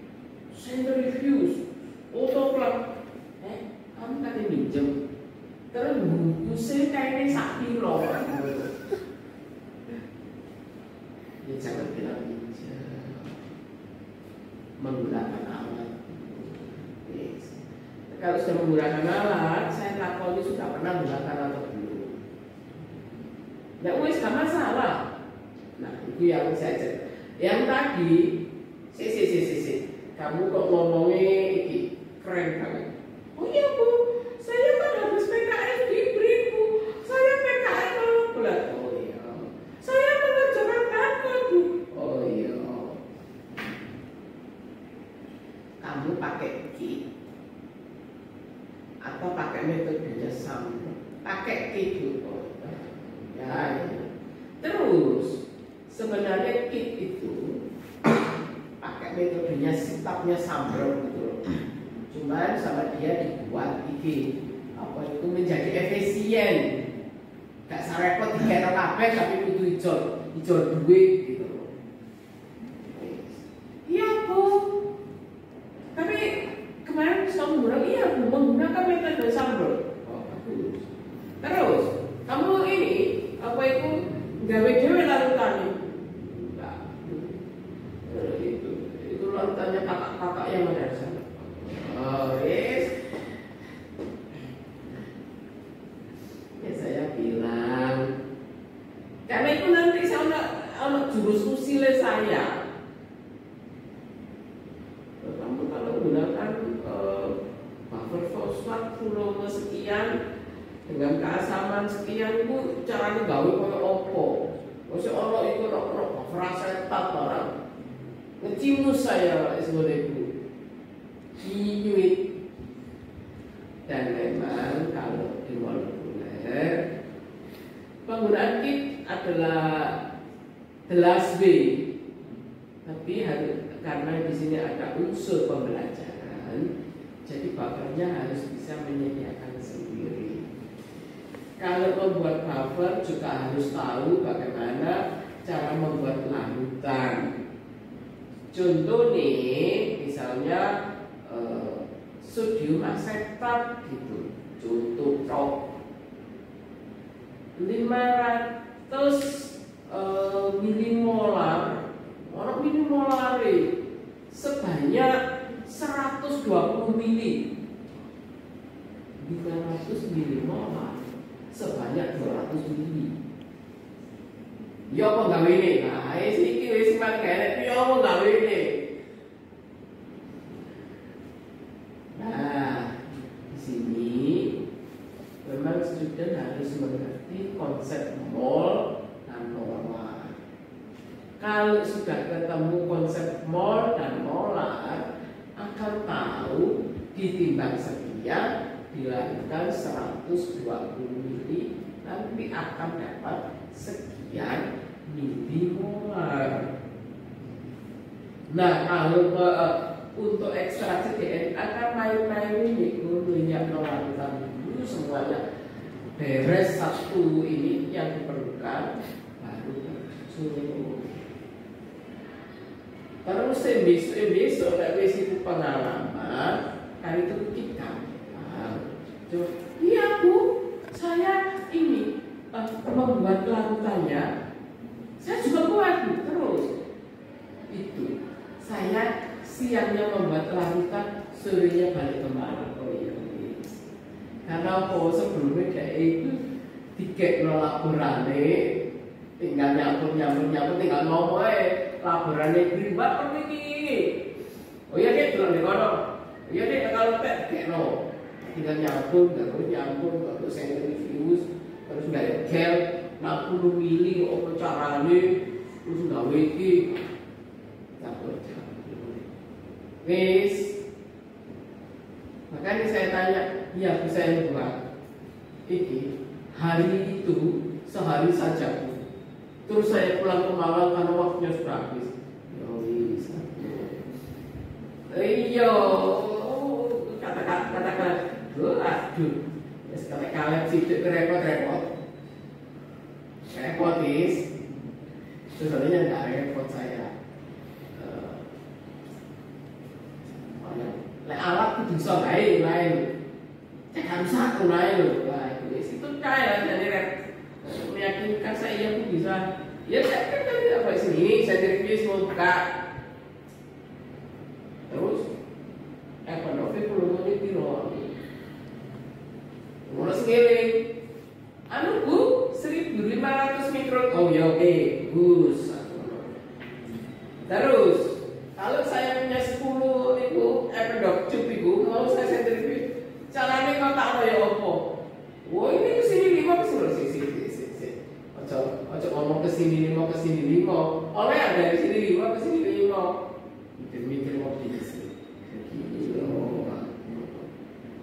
centrifuge autoclave eh kamu kan minjem? Terus saya kayaknya sakti loh. Ya jangan bilang minjem menggunakan alat yes. kalau sudah menggunakan alat saya takoni sudah pernah menggunakan atau belum ya wes gak masalah nah itu yang saya cek yang tadi Si, si, si, si, si. Kamu kok ngomongnya iki keren kali. Oh iya bu, saya kan habis PKN di bu. Saya PKN kalau bulan. Oh iya. Saya mengerjakan kantor bu. Kamu pakai kit atau pakai metodenya sama pakai kit dulu. Ya, ya. Terus sebenarnya kit itu pakai metodenya sitapnya sambro gitu cuman sama dia dibuat ide apa itu? Menjadi efisien. Gak sarepot dikira kabeh tapi kudu ijo ijo duit 120 mili nanti akan dapat sekian milimolar. Nah kalau uh, untuk ekstraksi DNA kan main-main ini minyak larutan dulu semuanya beres satu ini yang diperlukan baru terjun. Terus besok besok wis itu pengalaman kali itu kita Coba, bu, saya ini uh, membuat larutannya. Saya juga kuat terus itu saya siangnya membuat larutan, sorenya balik ke Malang. Oh iya, karena apa sebelumnya kayak itu tiket no laporannya tinggal nyampur nyampur nyampur tinggal ngomong aja laporannya berubah pergi oh iya deh bilang di kono oh iya deh kalau kayak no tinggal nyampur nggak perlu nyampur nggak perlu sentrifuge terus nggak gel 60 mili apa caranya terus nggak wiki campur campur wis. Makanya saya tanya iya bisa yang buat. Ini hari itu sehari saja. Terus saya pulang ke Malang karena waktunya sudah habis. Ya wis. Iya. Kata-kata kata-kata Aduh, aduh. Ya sekali kalian sidik repot-repot. Repot is. Sebenarnya nggak repot saya. Lek alat itu bisa lain lain. Cek harus satu lain. Wah, itu kaya jadi rep. Meyakinkan saya aku bisa. Ya saya kan tadi apa sini saya review semua buka. Terus ekonomi belum ini Mulai ngiling. Anu bu, 1500 mikron. Oh ya oke, Gus. Terus, kalau saya punya 10 itu epidok cup itu, mau saya sentrifuge, caranya kau tak ada ya opo. Wah ini ke sini lima ke sini sih sih sih sih sih. Ojo ojo ngomong ke sini lima ke sini lima. Oleh ada di sini lima ke sini lima. Mikir-mikir mau di sini.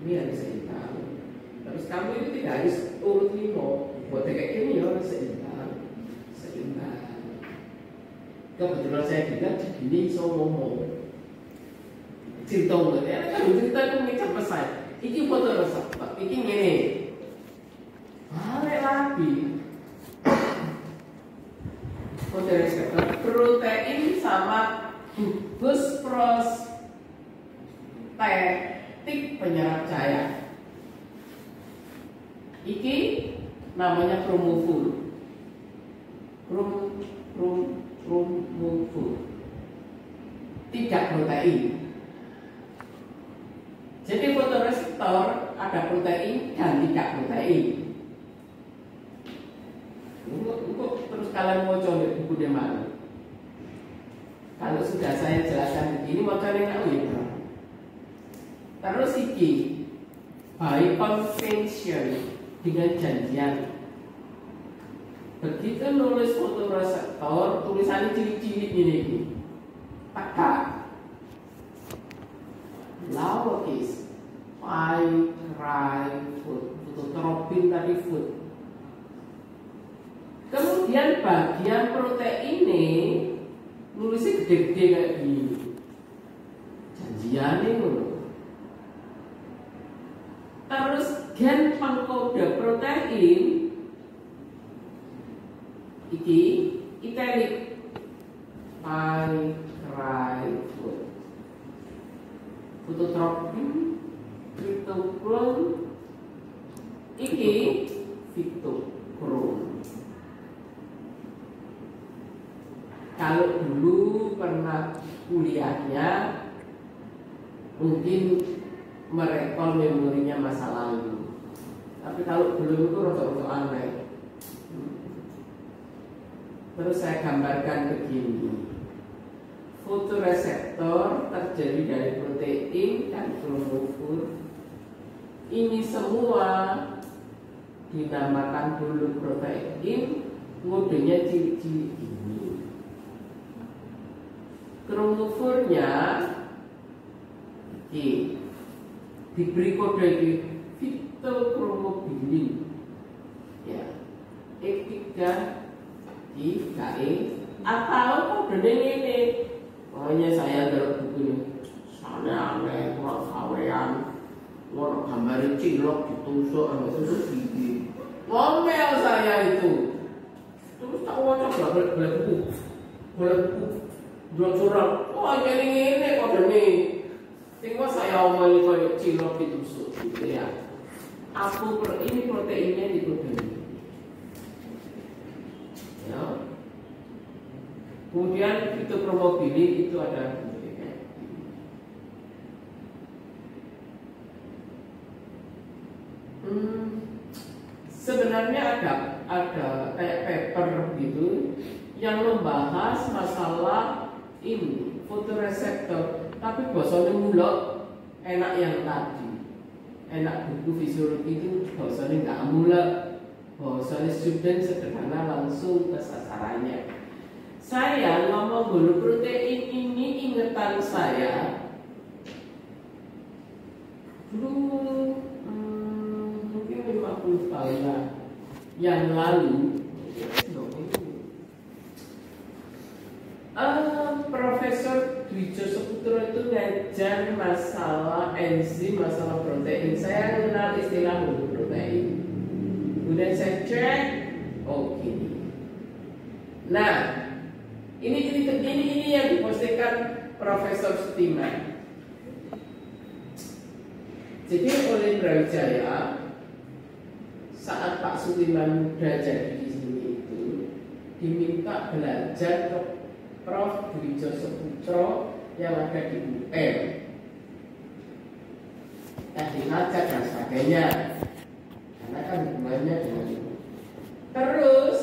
ini harus seimbang terus kamu itu tidak harus urut limo buat kayak gini ya seimbang. Seimbang. Kebetulan saya juga gini so ngomong. Cerita nggak ya kan cerita itu ngecap pesan iki foto resep iki ngene. Balik lagi. Foto resep protein sama gugus prostetik penyerap cahaya iki namanya kromoful krom krom kromoful tidak protein. Jadi fotoreseptor ada protein dan tidak protein. Untuk, terus kalian mau coba buku di mana kalau sudah saya jelaskan begini mau cari tahu ya terus iki by convention dengan janjian. Begitu nulis fotoreseptor tulisannya ciri-ciri ini tegak lowercase pi right foot fototropin tadi foot kemudian bagian protein ini nulisnya gede-gede kayak gini. Janjian ini terus gen pengkode protein iki italic foot fototropin fitokrom iki fitokrom kalau dulu pernah kuliahnya mungkin merekol memorinya masa lalu tapi kalau belum itu rada-rada aneh. Terus saya gambarkan begini. Fotoreseptor terjadi dari protein dan kromofil ini semua dinamakan dulu protein modenya ciri-ciri ini. Kromofilnya di diberi kode ini fitokromobilin ya. E3 I KE atau kode ini? Pokoknya saya dalam buku ini. Sana aneh, kurang kawean Orang gambarin cilok ditusuk sama tusuk gigi. Ngomel saya itu. Terus tak wajah boleh boleh buku? Boleh buku? Jual surat Wah jadi ini kok ini? Tinggal saya omongin kayak cilok ditusuk gitu ya Aku ini proteinnya di protein Ya. Kemudian itu promobili itu ada hmm, sebenarnya ada ada kayak paper gitu yang membahas masalah ini fotoreseptor. Tapi bahasanya mulok enak yang tadi enak buku fisiologi itu bahasanya nggak mulak bahasanya student sederhana langsung ke sasarannya saya ngomong dulu protein ini ingetan saya. Dulu hmm, mungkin 50 tahun yang lalu uh, Profesor Dwijo Seputro itu ngajar masalah enzim, masalah protein. Saya kenal istilah protein. Kemudian saya cek, oh gini. Nah, ini ini ini ini yang dipostingkan Profesor Stima. Jadi oleh Brawijaya saat Pak Sudirman muda jadi di sini itu diminta belajar ke Prof. Dwijo Seputro yang ada di UM tadi ngajak dan sebagainya. Karena kan hubungannya dengan itu terus?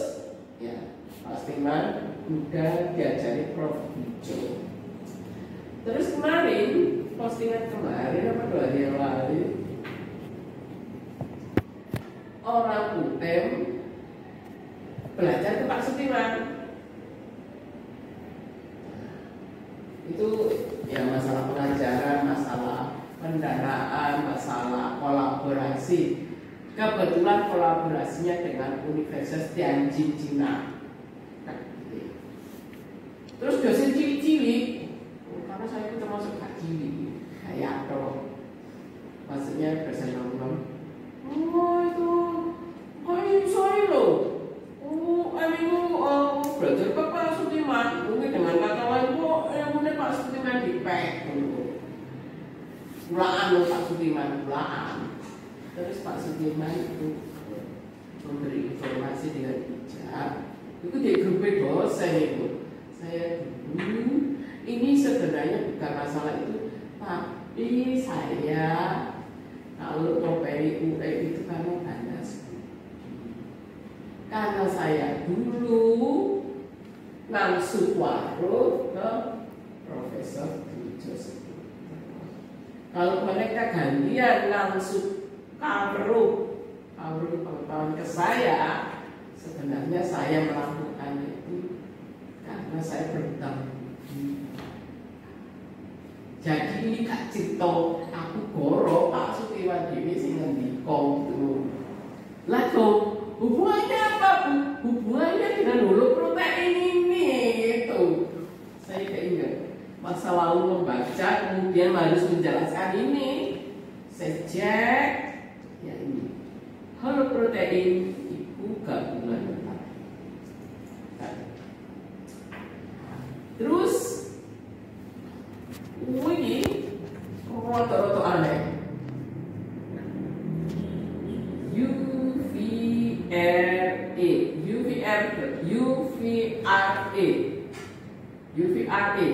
Ya Pak Stiman udah diajari Prof. Dwijo. Terus kemarin postingan kemarin apa dua hari yang lalu? Orang UM belajar ke Pak Sudirman itu ya masalah pengajaran, masalah pendanaan, masalah kolaborasi. Kebetulan kolaborasinya dengan Universitas Tianjin Cina. Terus dosen cilik-cilik, oh, karena saya itu termasuk gak cilik, kayak atau maksudnya dosen nongkrong. Oh itu, kayak saya loh. Oh, ini uh, belajar ke Pak Sudiman, mungkin dengan kata lain kok yang punya Pak Sudiman di pek dulu. Pulaan loh Pak Sudiman, pulaan. Pak Sudiman itu memberi informasi dengan bijak. Itu di grup dosen itu. Saya dulu ini sebenarnya bukan masalah itu, tapi saya kalau mau PUE itu karena banyak karena saya dulu langsung waruh ke Profesor. Kalau mereka gantian langsung kawruh kawruh pengetahuan ke saya, sebenarnya saya melakukan itu karena saya berhutang jadi ini Kak Cipto, aku goro Pak Sutiwan Dewi sing ngendika tuh. Lah tuh, hubungannya apa Bu? Hubungannya dengan hulu protein ini gitu. Saya keinget masa lalu membaca kemudian harus menjelaskan ini. Saya cek ya ini. Hulu protein itu gabungan Terus ini roto-roto aneh. UVRA, UVR, UVRA, UVRA,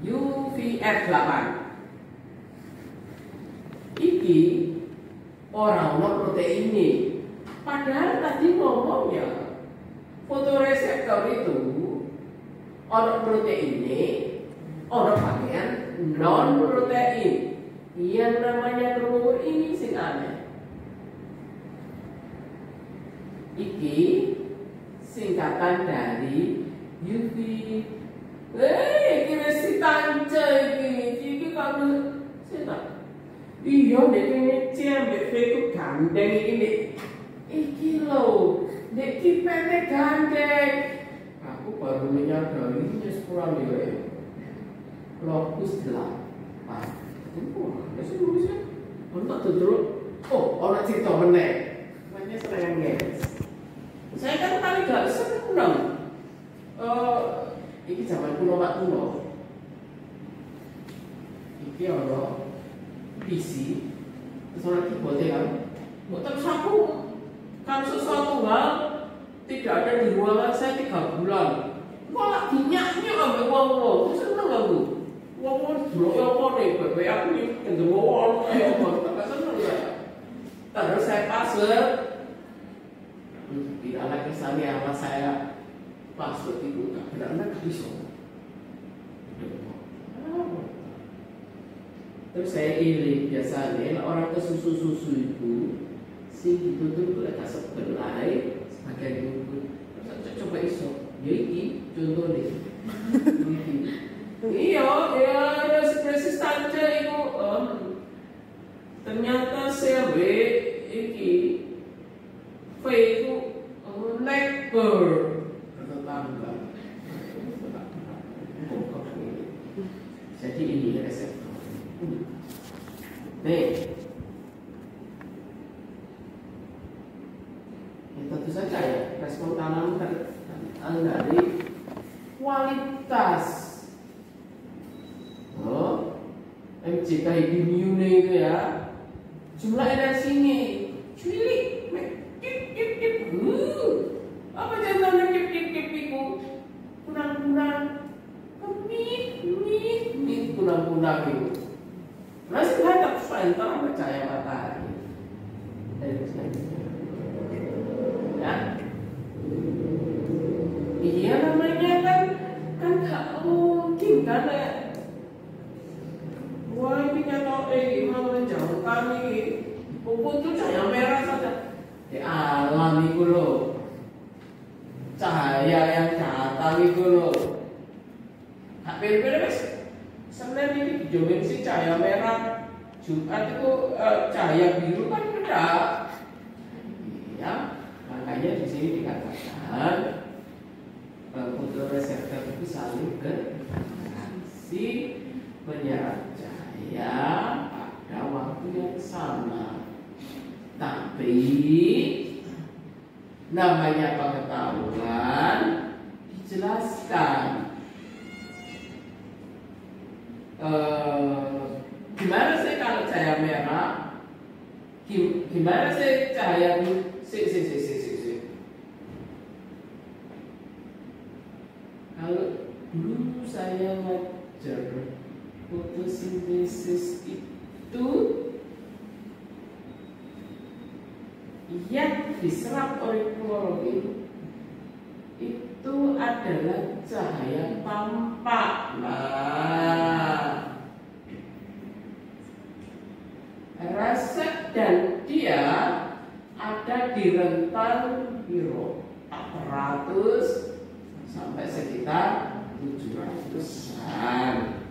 UVR 8. Iki orang non protein ini. Padahal tadi ngomongnya fotoreseptor itu orang protein ini orang pakaian non protein yang namanya kromowin ini sing aneh. Iki singkatan dari UV eh iki wis tance iki. Iki kamu iya nek ini ciambek feku gandeng iki iki lho nek kipene gandeng. Aku baru menyadari ini sepuluh ya lokus delapan itu ada sih nulisnya untuk tutur oh orang cerita meneh. Makanya seneng guys saya kan paling gak seneng uh, ini zaman kuno mak kuno. Ini ono PC terus orang keyboard kan terus aku kan sesuatu hal tidak ada di ruangan saya tiga bulan. Malah dinyaknya ambil uang uang seneng aku? Uang uang dulu ya apa nih? Bebe aku nih kendeng uang ayo tak seneng ya? Terus saya password tidak ada kesannya apa saya? Password itu tak benar-benar bisa terus saya iri biasanya orang ke susu-susu itu sih ditutup oleh sebelai sebagai bungkus coba iso ya iki contoh nih. *laughs* Iya ya ada ekspresi saja itu um, ternyata CB iki V itu um, neighbor tetangga jadi ini reseptor nih. Ya, tentu saja ya respon tanam dari kualitas. Oh, MCK immune itu ya jumlah energi ini cilik kip kip kip uh, apa jangan kip kip kip itu? Kemit kemit kurang-kurang itu masih hadap sebentar percaya matahari ya Iya namanya kan kan gak mungkin kan ya. Wah ini nyata eh mau menjauhkan ini. Puput itu cahaya merah saja. Di alam itu loh. Cahaya yang datang itu loh. Pilih-pilih mas. Senin ini dijamin si cahaya merah Jumat itu eh, cahaya biru kan beda. Ya, makanya di sini dikatakan eh, fotoreseptor itu saling berinteraksi menyerap cahaya pada waktu yang sama. Tapi namanya pengetahuan dijelaskan. Eh, gimana sih kalau cahaya merah? Gim- Gimana sih cahaya biru? Si, si, si, si, si, si. Kalau dulu saya ngajar fotosintesis itu yang diserap oleh klorokin itu adalah cahaya tampak. Nah, rasa dan dia ada di rentan biro 400 sampai sekitar 700-an.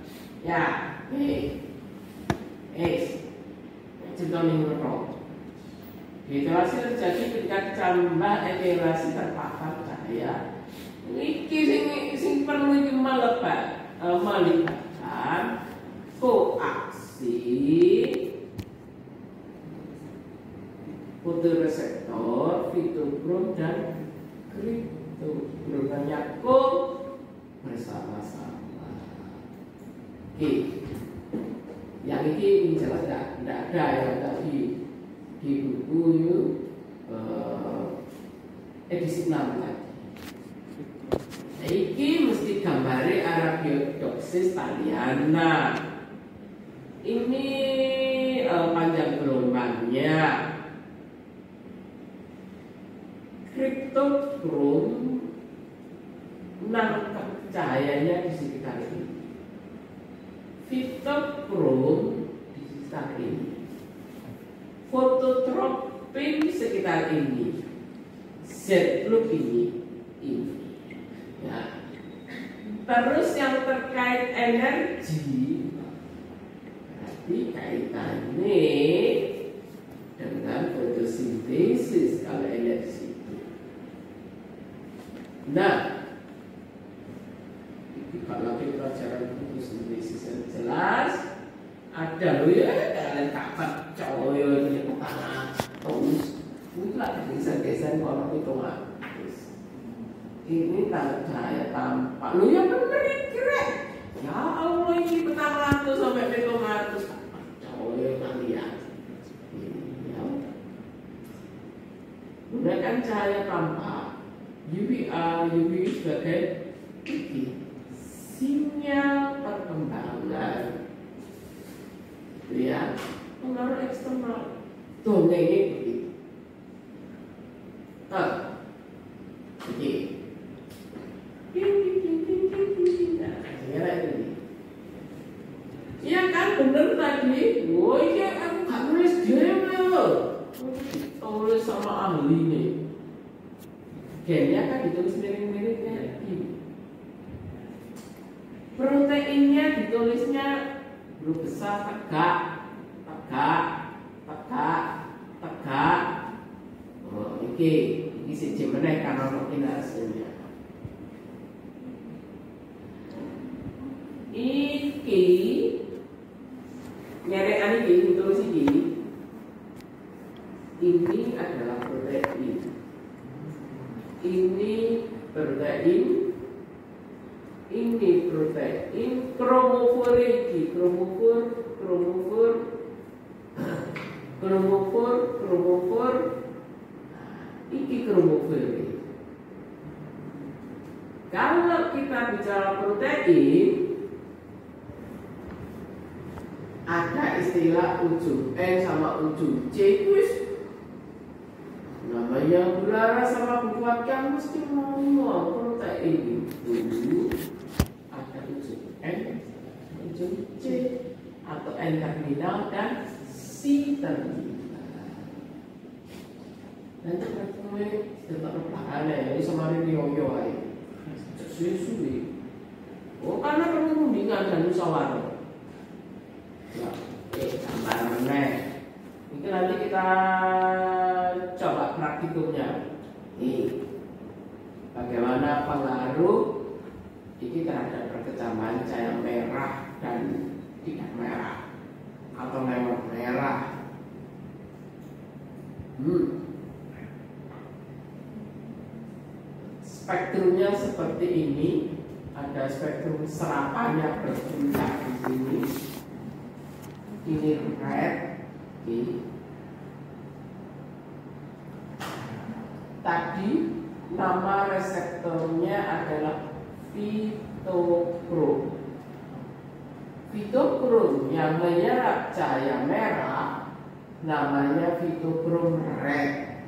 Ya, eh, eh, cerita minggu Generasi terjadi ketika ditambah generasi terpapar cahaya. Iki sing sing perlu iki melebat eh, melibatkan koaksi fotoreseptor, fitokrom dan kriptokrom dan Yakob bersama-sama. Oke, yang ini jelas tidak ada yang tadi di buku eh, edisi 6 tadi. Iki mesti gambari Arabiodoxis thaliana. Ini eh, panjang gelombangnya. Kriptokrom nangkap cahayanya di sekitar ini. Fitokrom di sekitar ini. Fototropin sekitar ini. Z loop ini. Ya. Terus yang terkait energi berarti kaitannya dengan fotosintesis kalau energi itu. Nah, kalau kita pelajaran fotosintesis yang jelas ada loh ya kalian tak percaya ini kepala terus enggak geser-geser itu terus ini tanda cahaya tampak lu ya bener ini kira ya Allah ini petang ratus sampai petang ratus percaya kalian ya gunakan cahaya tampak UVA UV sebagai ini sinyal perkembangan ya pengaruh eksternal dongengnya begitu ah oke Nah, ini. Iya kan bener tadi. Oh iya aku gak nulis loh. Tulis sama ahli nih. Gennya kan ditulis miring-miring kayak gini. Proteinnya ditulisnya huruf besar tegak, tegak, tegak, tegak. Oh, iki, iki siji meneh kan ono kinasenya. Iki nyerekan iki ditulis iki. Ini adalah protein. Ini protein ini protein kromofor iki kromofor kromofor kromofor kromofor iki kromofor kalau kita bicara protein ada istilah ujung N sama ujung C wis. Namanya Bulara sama buat kan mesti ngomong protein. Itu ada ujung N ujung C atau N terminal dan C terminal nanti ketemu tetap belakang ya ini sama ini yoyo aja suwi-suwi oh karena perlu bimbingan dan musyawarah ya, eh, gambar kita coba praktikumnya. Nih, bagaimana pengaruh ini terhadap perkecaman cahaya merah dan tidak merah atau memang merah. Hmm. Spektrumnya seperti ini, ada spektrum serapannya berpuncak di sini. Ini red, ini. Tadi nama reseptornya adalah fitokrom. Fitokrom yang menyerap cahaya merah namanya fitokrom red.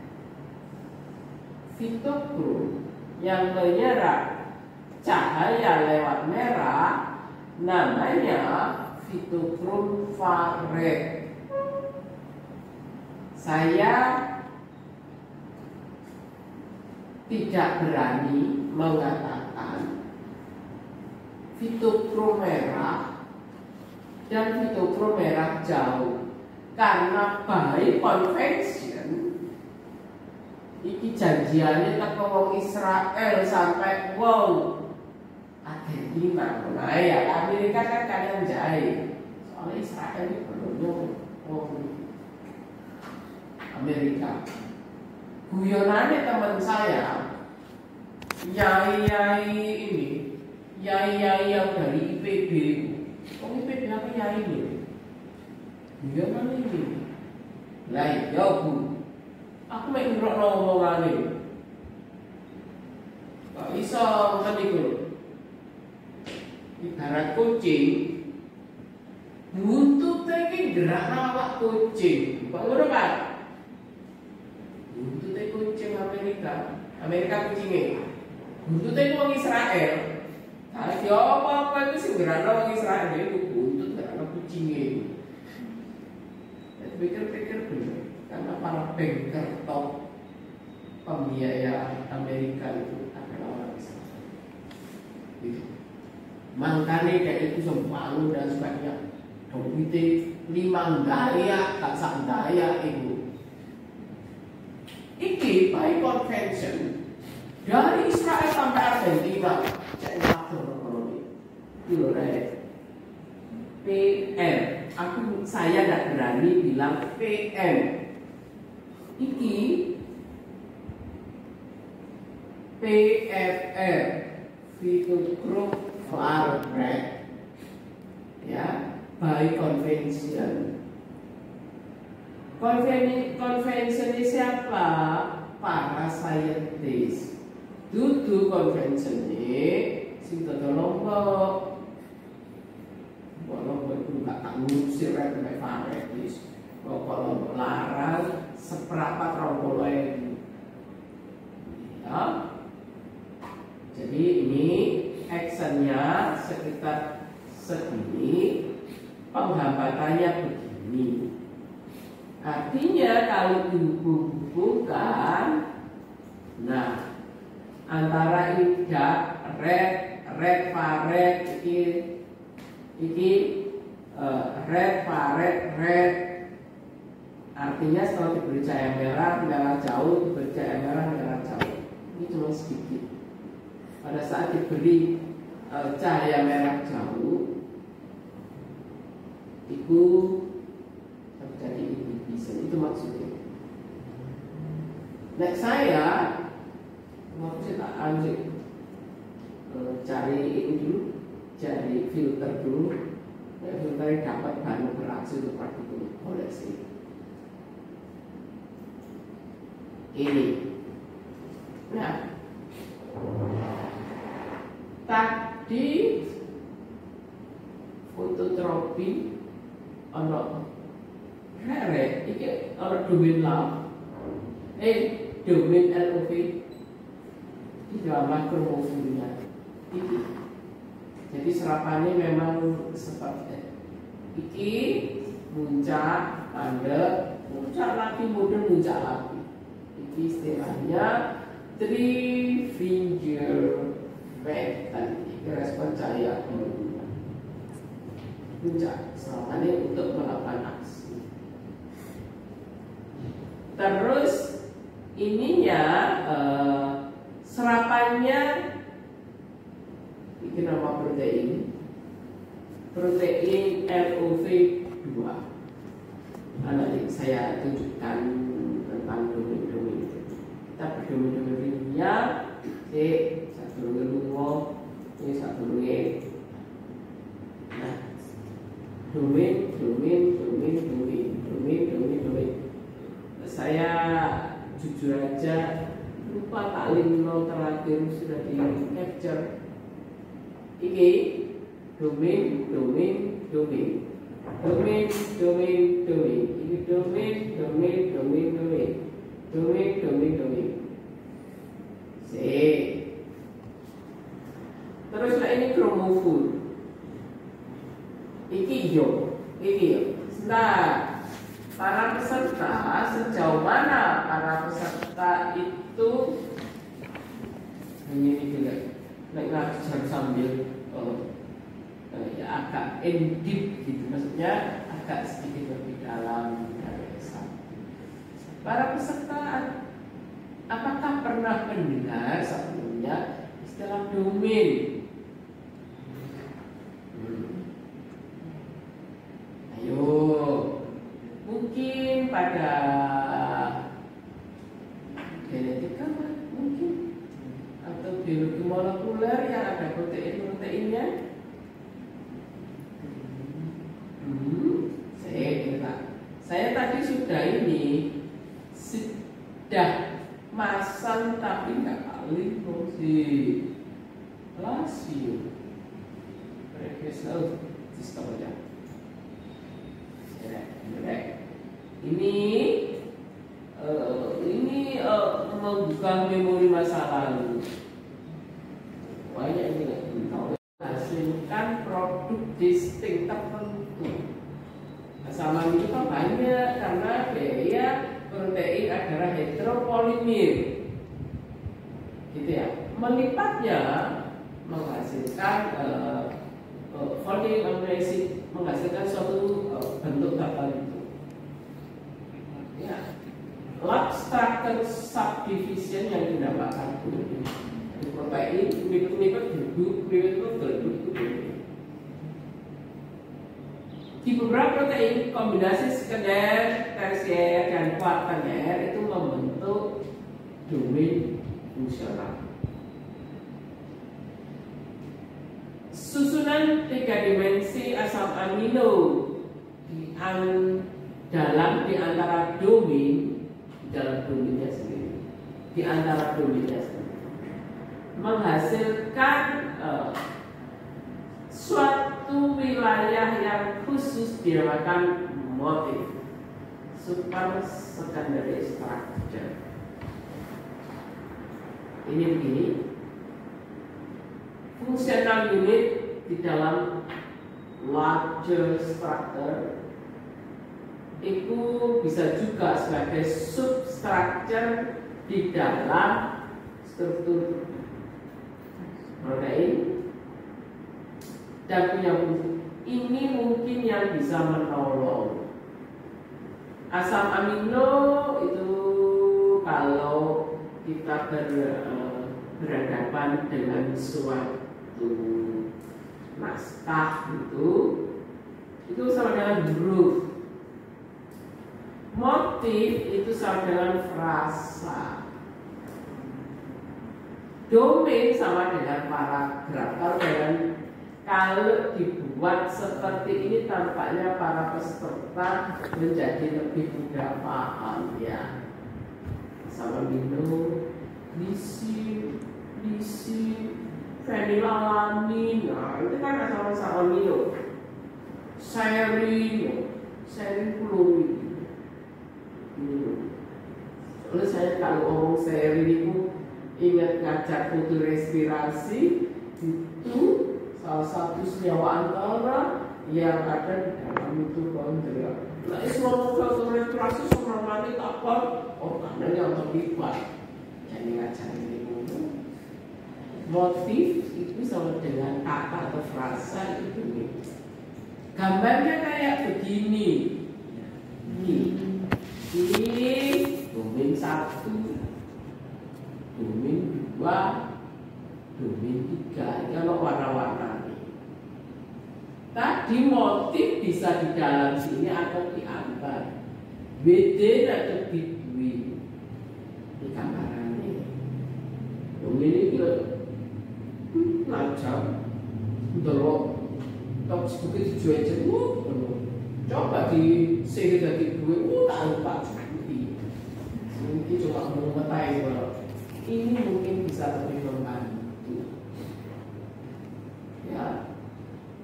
Fitokrom yang menyerap cahaya lewat merah namanya fitokrom infrared. Saya tidak berani mengatakan fitokrom merah dan fitokrom merah jauh karena by convention iki janjiannya tak wong Israel sampai wow Argentina. Nah ya Amerika kan kalian jahit soalnya Israel itu belum wong Amerika. Guyonannya teman saya yai-yai ini yai-yai yang dari IPB oh IPB apa yai ini? Guyonan ini. Lah ya bu aku mau nguruk ngomongan ini kok iso kan itu ibarat kucing buntutnya ini gerak awak kucing. Kok ngono kan buntutnya kucing Amerika. Amerika kucingnya buntutnya itu orang Israel. Nah ya apa-apa itu sih gerak orang Israel itu buntut gerak kucingnya pikir-pikir benar top pembiayaan Amerika itu adalah orang Islam. Gitu. Makanya kayak itu sembangun dan sebagainya. Duitnya lima daya, tak sak daya itu. Iki by convention dari Israel sampai Argentina, saya ngatur ekonomi. Itu PM. Aku saya tidak berani bilang PM. Iki PFR Fitogroup Farbread ya by convention Konven convention ini siapa? Para saintis. Dudu convention sing dodol lombok. Lombok itu gak tak ngusir ya kayak faretis. Kalau larang seperempat rombol ya. Jadi ini actionnya sekitar segini, penghambatannya begini. Artinya kalau dihubung-hubungkan, nah antara ida red red faret iki iki uh, red faret red artinya setelah diberi cahaya merah merah jauh diberi cahaya merah merah jauh. Ini cuma sedikit. Pada saat diberi uh, cahaya merah jauh itu terjadi inhibition. Itu maksudnya. Nah saya mau saya tak lanjut. Uh, cari ini dulu cari filter dulu. Ya, filter dapat bahan beraksi untuk partikel koleksi ini. Nah. Tadi fototropi ono rere iki ono domain love eh domain LOV di dalam kromofilnya iki. Jadi serapannya memang seperti iki muncak mandek muncak lagi mudun muncak lagi istilahnya three finger pattern respon cahaya puncak serapannya untuk melakukan aksi. Ininya eh, serapannya ini nama protein? Protein ROV 2 nah, nanti saya tunjukkan kita berdomain-domainnya C satu lungo ini satu lunge nah domain domain domain domain domain domain saya jujur aja lupa tak lino terakhir sudah di capture. Ini domain domain domain. Domain domain domain. Ini domain domain domain domain domain domain domain C terus lah ini kromofon iki yo iki yo. Nah para peserta sejauh mana para peserta itu? Ini juga naik ngajar sambil oh, ya agak in deep gitu. Maksudnya agak sedikit lebih dalam. dari S1. Para peserta apakah pernah mendengar sebelumnya istilah domain? Hmm. ayo mungkin pada genetika mungkin. Atau biologi molekuler yang ada protein-proteinnya? Hmm, saya saya tadi sudah ini sudah masang tapi nggak kali sih lasio precursor sistem aja. Ini uh, ini uh, membuka memori masa lalu. Banyak ini hasilkan produk distinct tertentu. Sama itu kan banyak karena biaya protein adalah heteropolimer gitu ya. Melipatnya menghasilkan uh, uh, menghasilkan suatu uh, bentuk tertentu ya. Large structure subdivision yang dinamakan di protein duduk nipet-nipet duduk di beberapa protein kombinasi sekunder, tersier, dan kuartener itu membentuk domain fungsional. Susunan tiga dimensi asam amino di dalam di antara domain di dalam domainnya sendiri, di antara domainnya sendiri menghasilkan uh, suatu wilayah yang khusus dinamakan motif super secondary structure ini begini. Fungsional unit di dalam larger structure itu bisa juga sebagai substructure di dalam struktur. Protein dan punya ini mungkin yang bisa menolong asam amino itu kalau kita ber, eh, berhadapan dengan suatu naskah itu itu sama dengan huruf. Motif itu sama dengan frasa. Domain sama dengan paragraf. Kalau dengan kalau dibuat seperti ini tampaknya para peserta menjadi lebih mudah paham ya. Sama minum lisi lisi fenilalanin nah itu kan asal asal amino serin serin fluid Soalnya saya kalau ngomong serin itu ingat ngajar foto respirasi itu salah satu senyawa antara yang ada di dalam mitokondria. Nah, semua mati apa? Organel yang terlibat. Jadi ngajar ini motif itu sama dengan kata atau frasa itu nih. Gambarnya kayak begini. Ini, ini domain satu bumi tiga. Kalau warna-warna. Tadi motif bisa di dalam sini atau di antar Beda atau di bumi. Di gambaran ini ini ke lajam delok tok sedikit tujuh lo, coba di sini dari lo uh, tak lupa. Ini coba lo, ini mungkin bisa lebih lengkap Ya,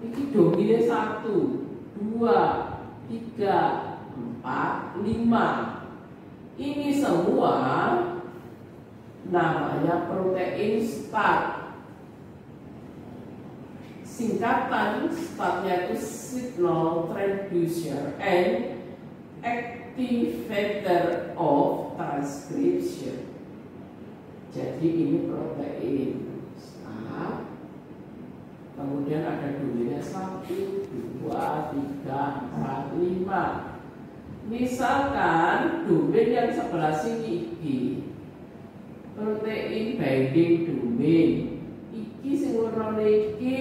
ini domine satu, dua, tiga, empat, lima. Ini semua namanya protein start. Singkatan startnya itu signal transducer and activator of transcription. Jadi ini protein. Kemudian ada domainnya satu, dua, tiga, empat, lima. Misalkan domain yang sebelah sini iki protein binding domain iki sing warna iki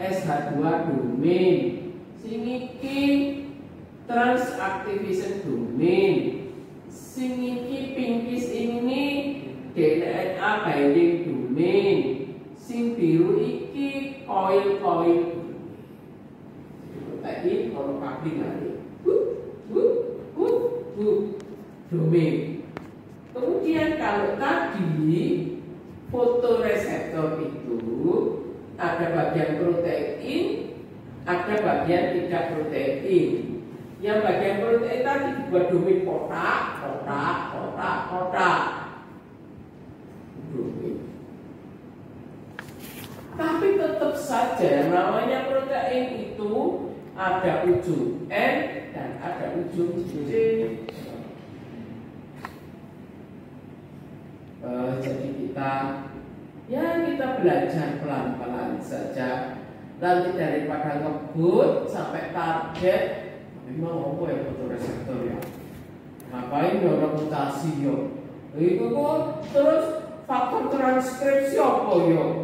SH2 domain sing iki transactivation domain sing iki pinkis ini DNA binding domain sing biru iki coil protein kalau kabling nanti domain kemudian kalau tadi fotoreseptor itu ada bagian protein, ada bagian tidak protein. Yang bagian protein tadi dibuat domain kotak, kotak, kotak, kotak. Domain. Tapi tetap saja namanya protein itu ada ujung N dan ada ujung C. Uh, jadi kita ya kita belajar pelan-pelan saja. Nanti daripada ngebut sampai target memang apa ya fotoreseptor ya? Ngapain ya orang mutasi yo itu kok terus faktor transkripsi apa yo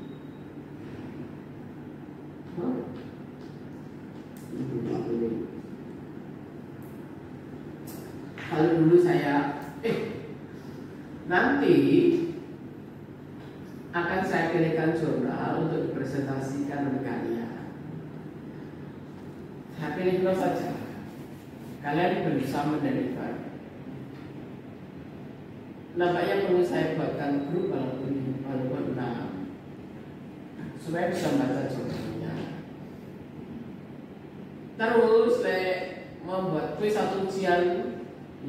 Kalau dulu saya, eh, nanti akan saya pilihkan jurnal untuk dipresentasikan oleh kalian. Saya pilih dulu saja. Kalian berusaha mendeliver. Nampaknya perlu saya buatkan grup walaupun walaupun enam supaya bisa membaca jurnalnya. Terus saya membuat kuis satu ujian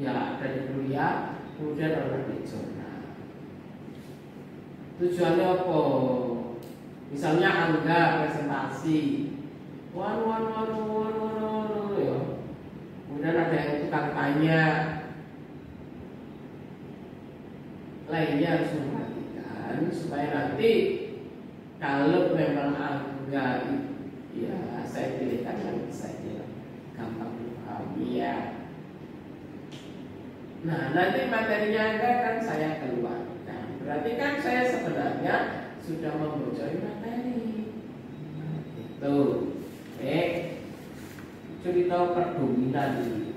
ya dari kuliah kemudian orang di jurnal tujuannya apa? Misalnya angga presentasi, wan wan wan wan wan wan ya. Kemudian ada yang tukang tanya, lainnya harus memperhatikan supaya nanti kalau memang angga ya saya pilihkan yang gampang dipahami ya. Nah nanti materinya angga kan saya keluar. Berarti kan saya sebenarnya sudah membocori materi. Itu, eh, cerita perdominan ini.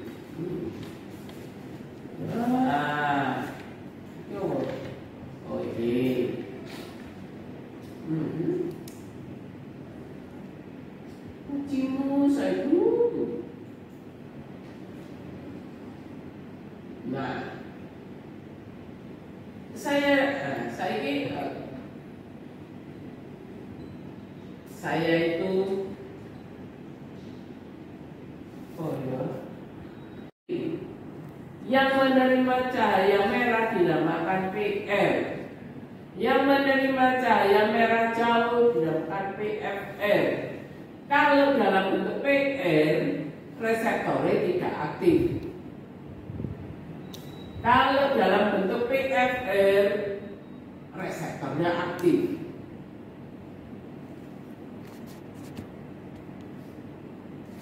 Nah, yo, oh ini. Hmm. Kucingmu saya dulu. Saya saya ini saya itu oh ya yang menerima cahaya merah dinamakan PM yang menerima cahaya merah jauh dinamakan PFR kalau dalam bentuk PR reseptornya tidak aktif. Kalau dalam bentuk PFR reseptornya aktif.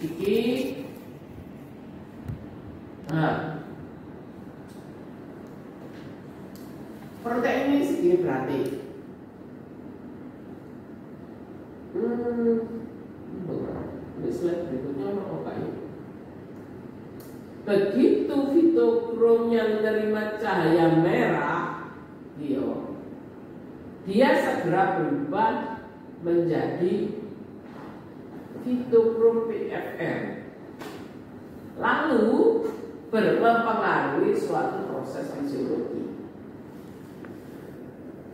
Iki Nah, protein ini segini berarti. Hmm, berikutnya apa ini? Begitu fitokrom yang menerima cahaya merah, dia, dia segera berubah menjadi fitokrom PFR. Lalu bermempengaruhi suatu proses fisiologi.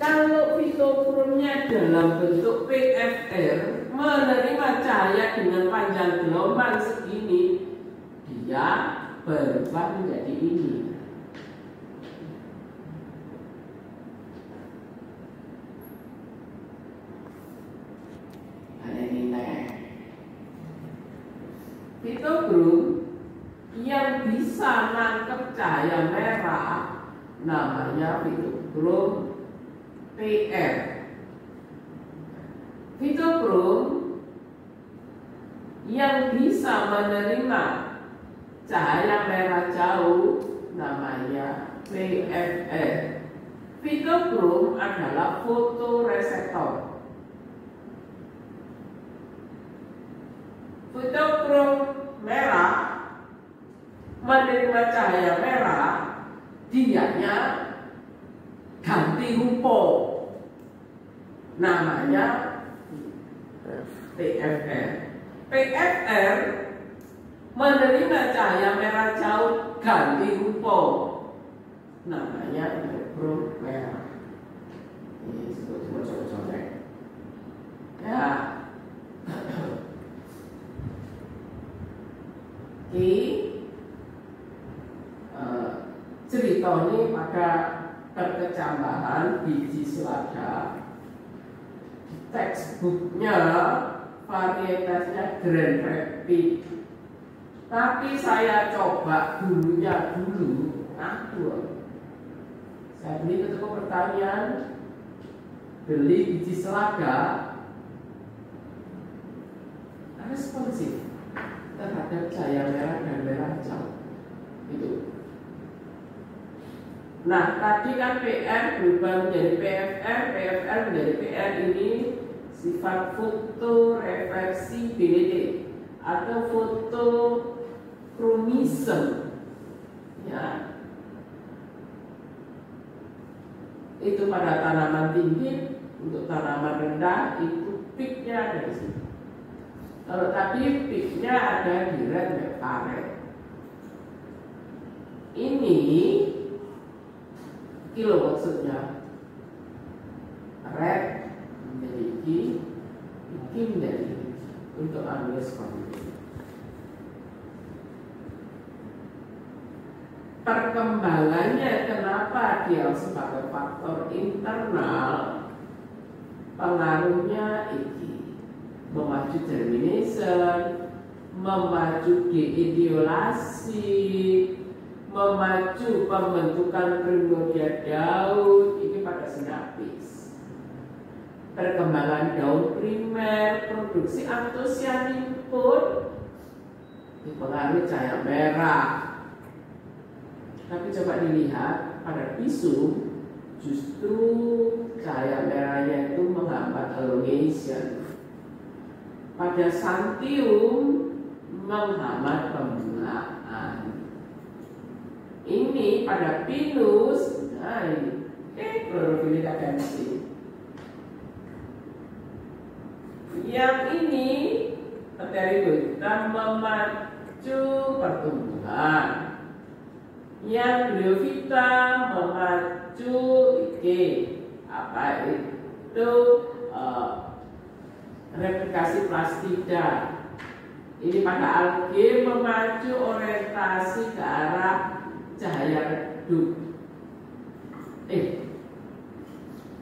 Kalau fitokromnya dalam bentuk PFR menerima cahaya dengan panjang gelombang segini, dia berubah menjadi ini. Ada nilai. Fitokrom yang bisa nangkep cahaya merah namanya fitokrom PR. Fitokrom yang bisa menerima cahaya merah jauh namanya PFR. Fitokrom adalah fotoreseptor. Fitokrom merah menerima cahaya merah, dianya ganti rupa. Namanya PFR. PFR menerima cahaya merah jauh ganti rupa. Namanya elektron merah. Ini sebut coba-coba. Ya. Oke cerita ini pada perkecambahan biji selada textbooknya varietasnya Grand Rapid tapi saya coba dulunya dulu aku saya beli ke toko pertanian beli biji selada responsif terhadap cahaya merah dan merah jauh. Itu. Nah, tadi kan PR berubah menjadi PFR, PFR menjadi PR ini sifat foto refleksi BD atau foto kromisme. Ya. Itu pada tanaman tinggi, untuk tanaman rendah itu peaknya ada di sini. Kalau tadi peaknya ada di red karet. Ini kilo maksudnya red memiliki bikin dari untuk ambil seperti perkembangannya kenapa dia sebagai faktor internal? Pengaruhnya ini memacu germination memacu deideolasi memacu pembentukan primordial daun ini pada sinapis. Perkembangan daun primer produksi antosianin pun dipengaruhi cahaya merah tapi coba dilihat pada pisum justru cahaya merahnya itu menghambat elongation pada santium menghambat pembungaan ini pada pinus nah ini eh klorofilika densi yang ini materi kita memacu pertumbuhan yang beliovita memacu iki apa itu uh, replikasi plastida ini pada alge memacu orientasi ke arah cahaya redup. Eh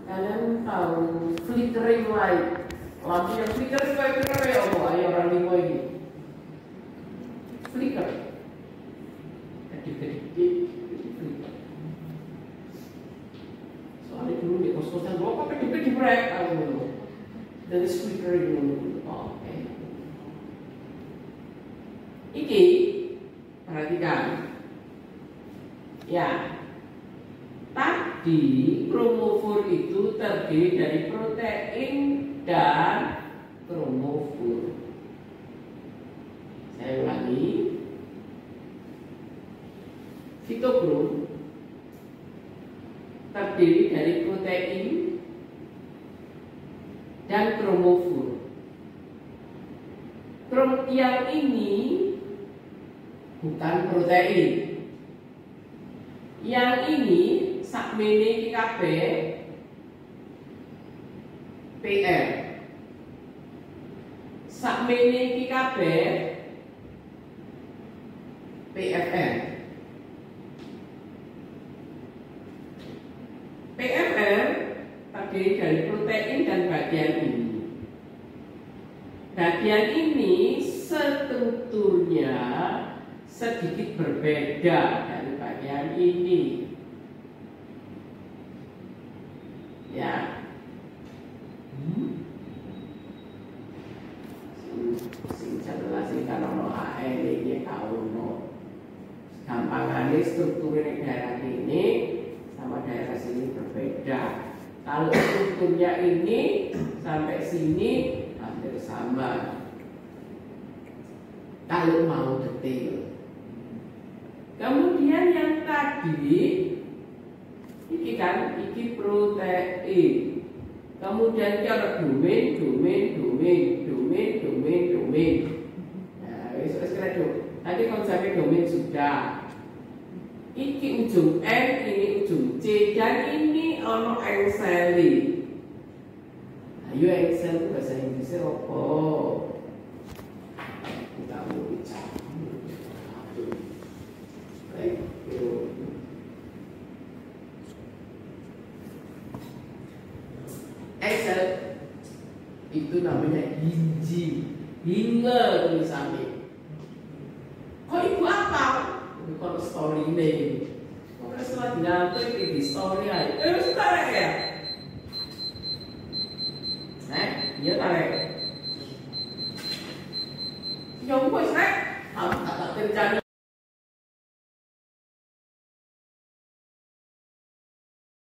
kalian tahu flickering light? Lampu yang flickering light itu apa ayo orang lima ini. Flicker. Kedip-kedip flicker. Soalnya dulu di kos-kosan gua kok kedip-kedip rek kalau dulu. Dan flicker dulu. Oke. Iki perhatikan. Ya, tadi kromofor itu terdiri dari protein dan kromofor. Saya ulangi. Fitokrom terdiri dari protein dan kromofor. Krom yang ini bukan protein. Yang ini sakmene kabeh PR. Sakmene iki kabeh PFR terdiri dari protein dan bagian ini. Bagian ini strukturnya sedikit berbeda dari bagian ini. Ya. Hmm. Sing. Gampangane struktur daerah ini sama daerah sini berbeda. Kalau strukturnya ini sampai sini hampir sama. Kalau mau detail. Kemudian yang tadi iki kan iki protein. Kemudian cara domain, domain, domain, domain, domain, domain. Nah, kira dong. Tadi konsepnya domain sudah. Iki ujung N, ini ujung C, dan ini ono engseli. Ayo itu bahasa Inggrisnya apa? Kita mau bicara. Excel itu namanya hiji hingga tulisannya kok itu apa itu kalau story name Pokoknya setelah dilantik di story aja eh harus tarik ya. Nah iya tarik ya wes rek kamu tak terjadi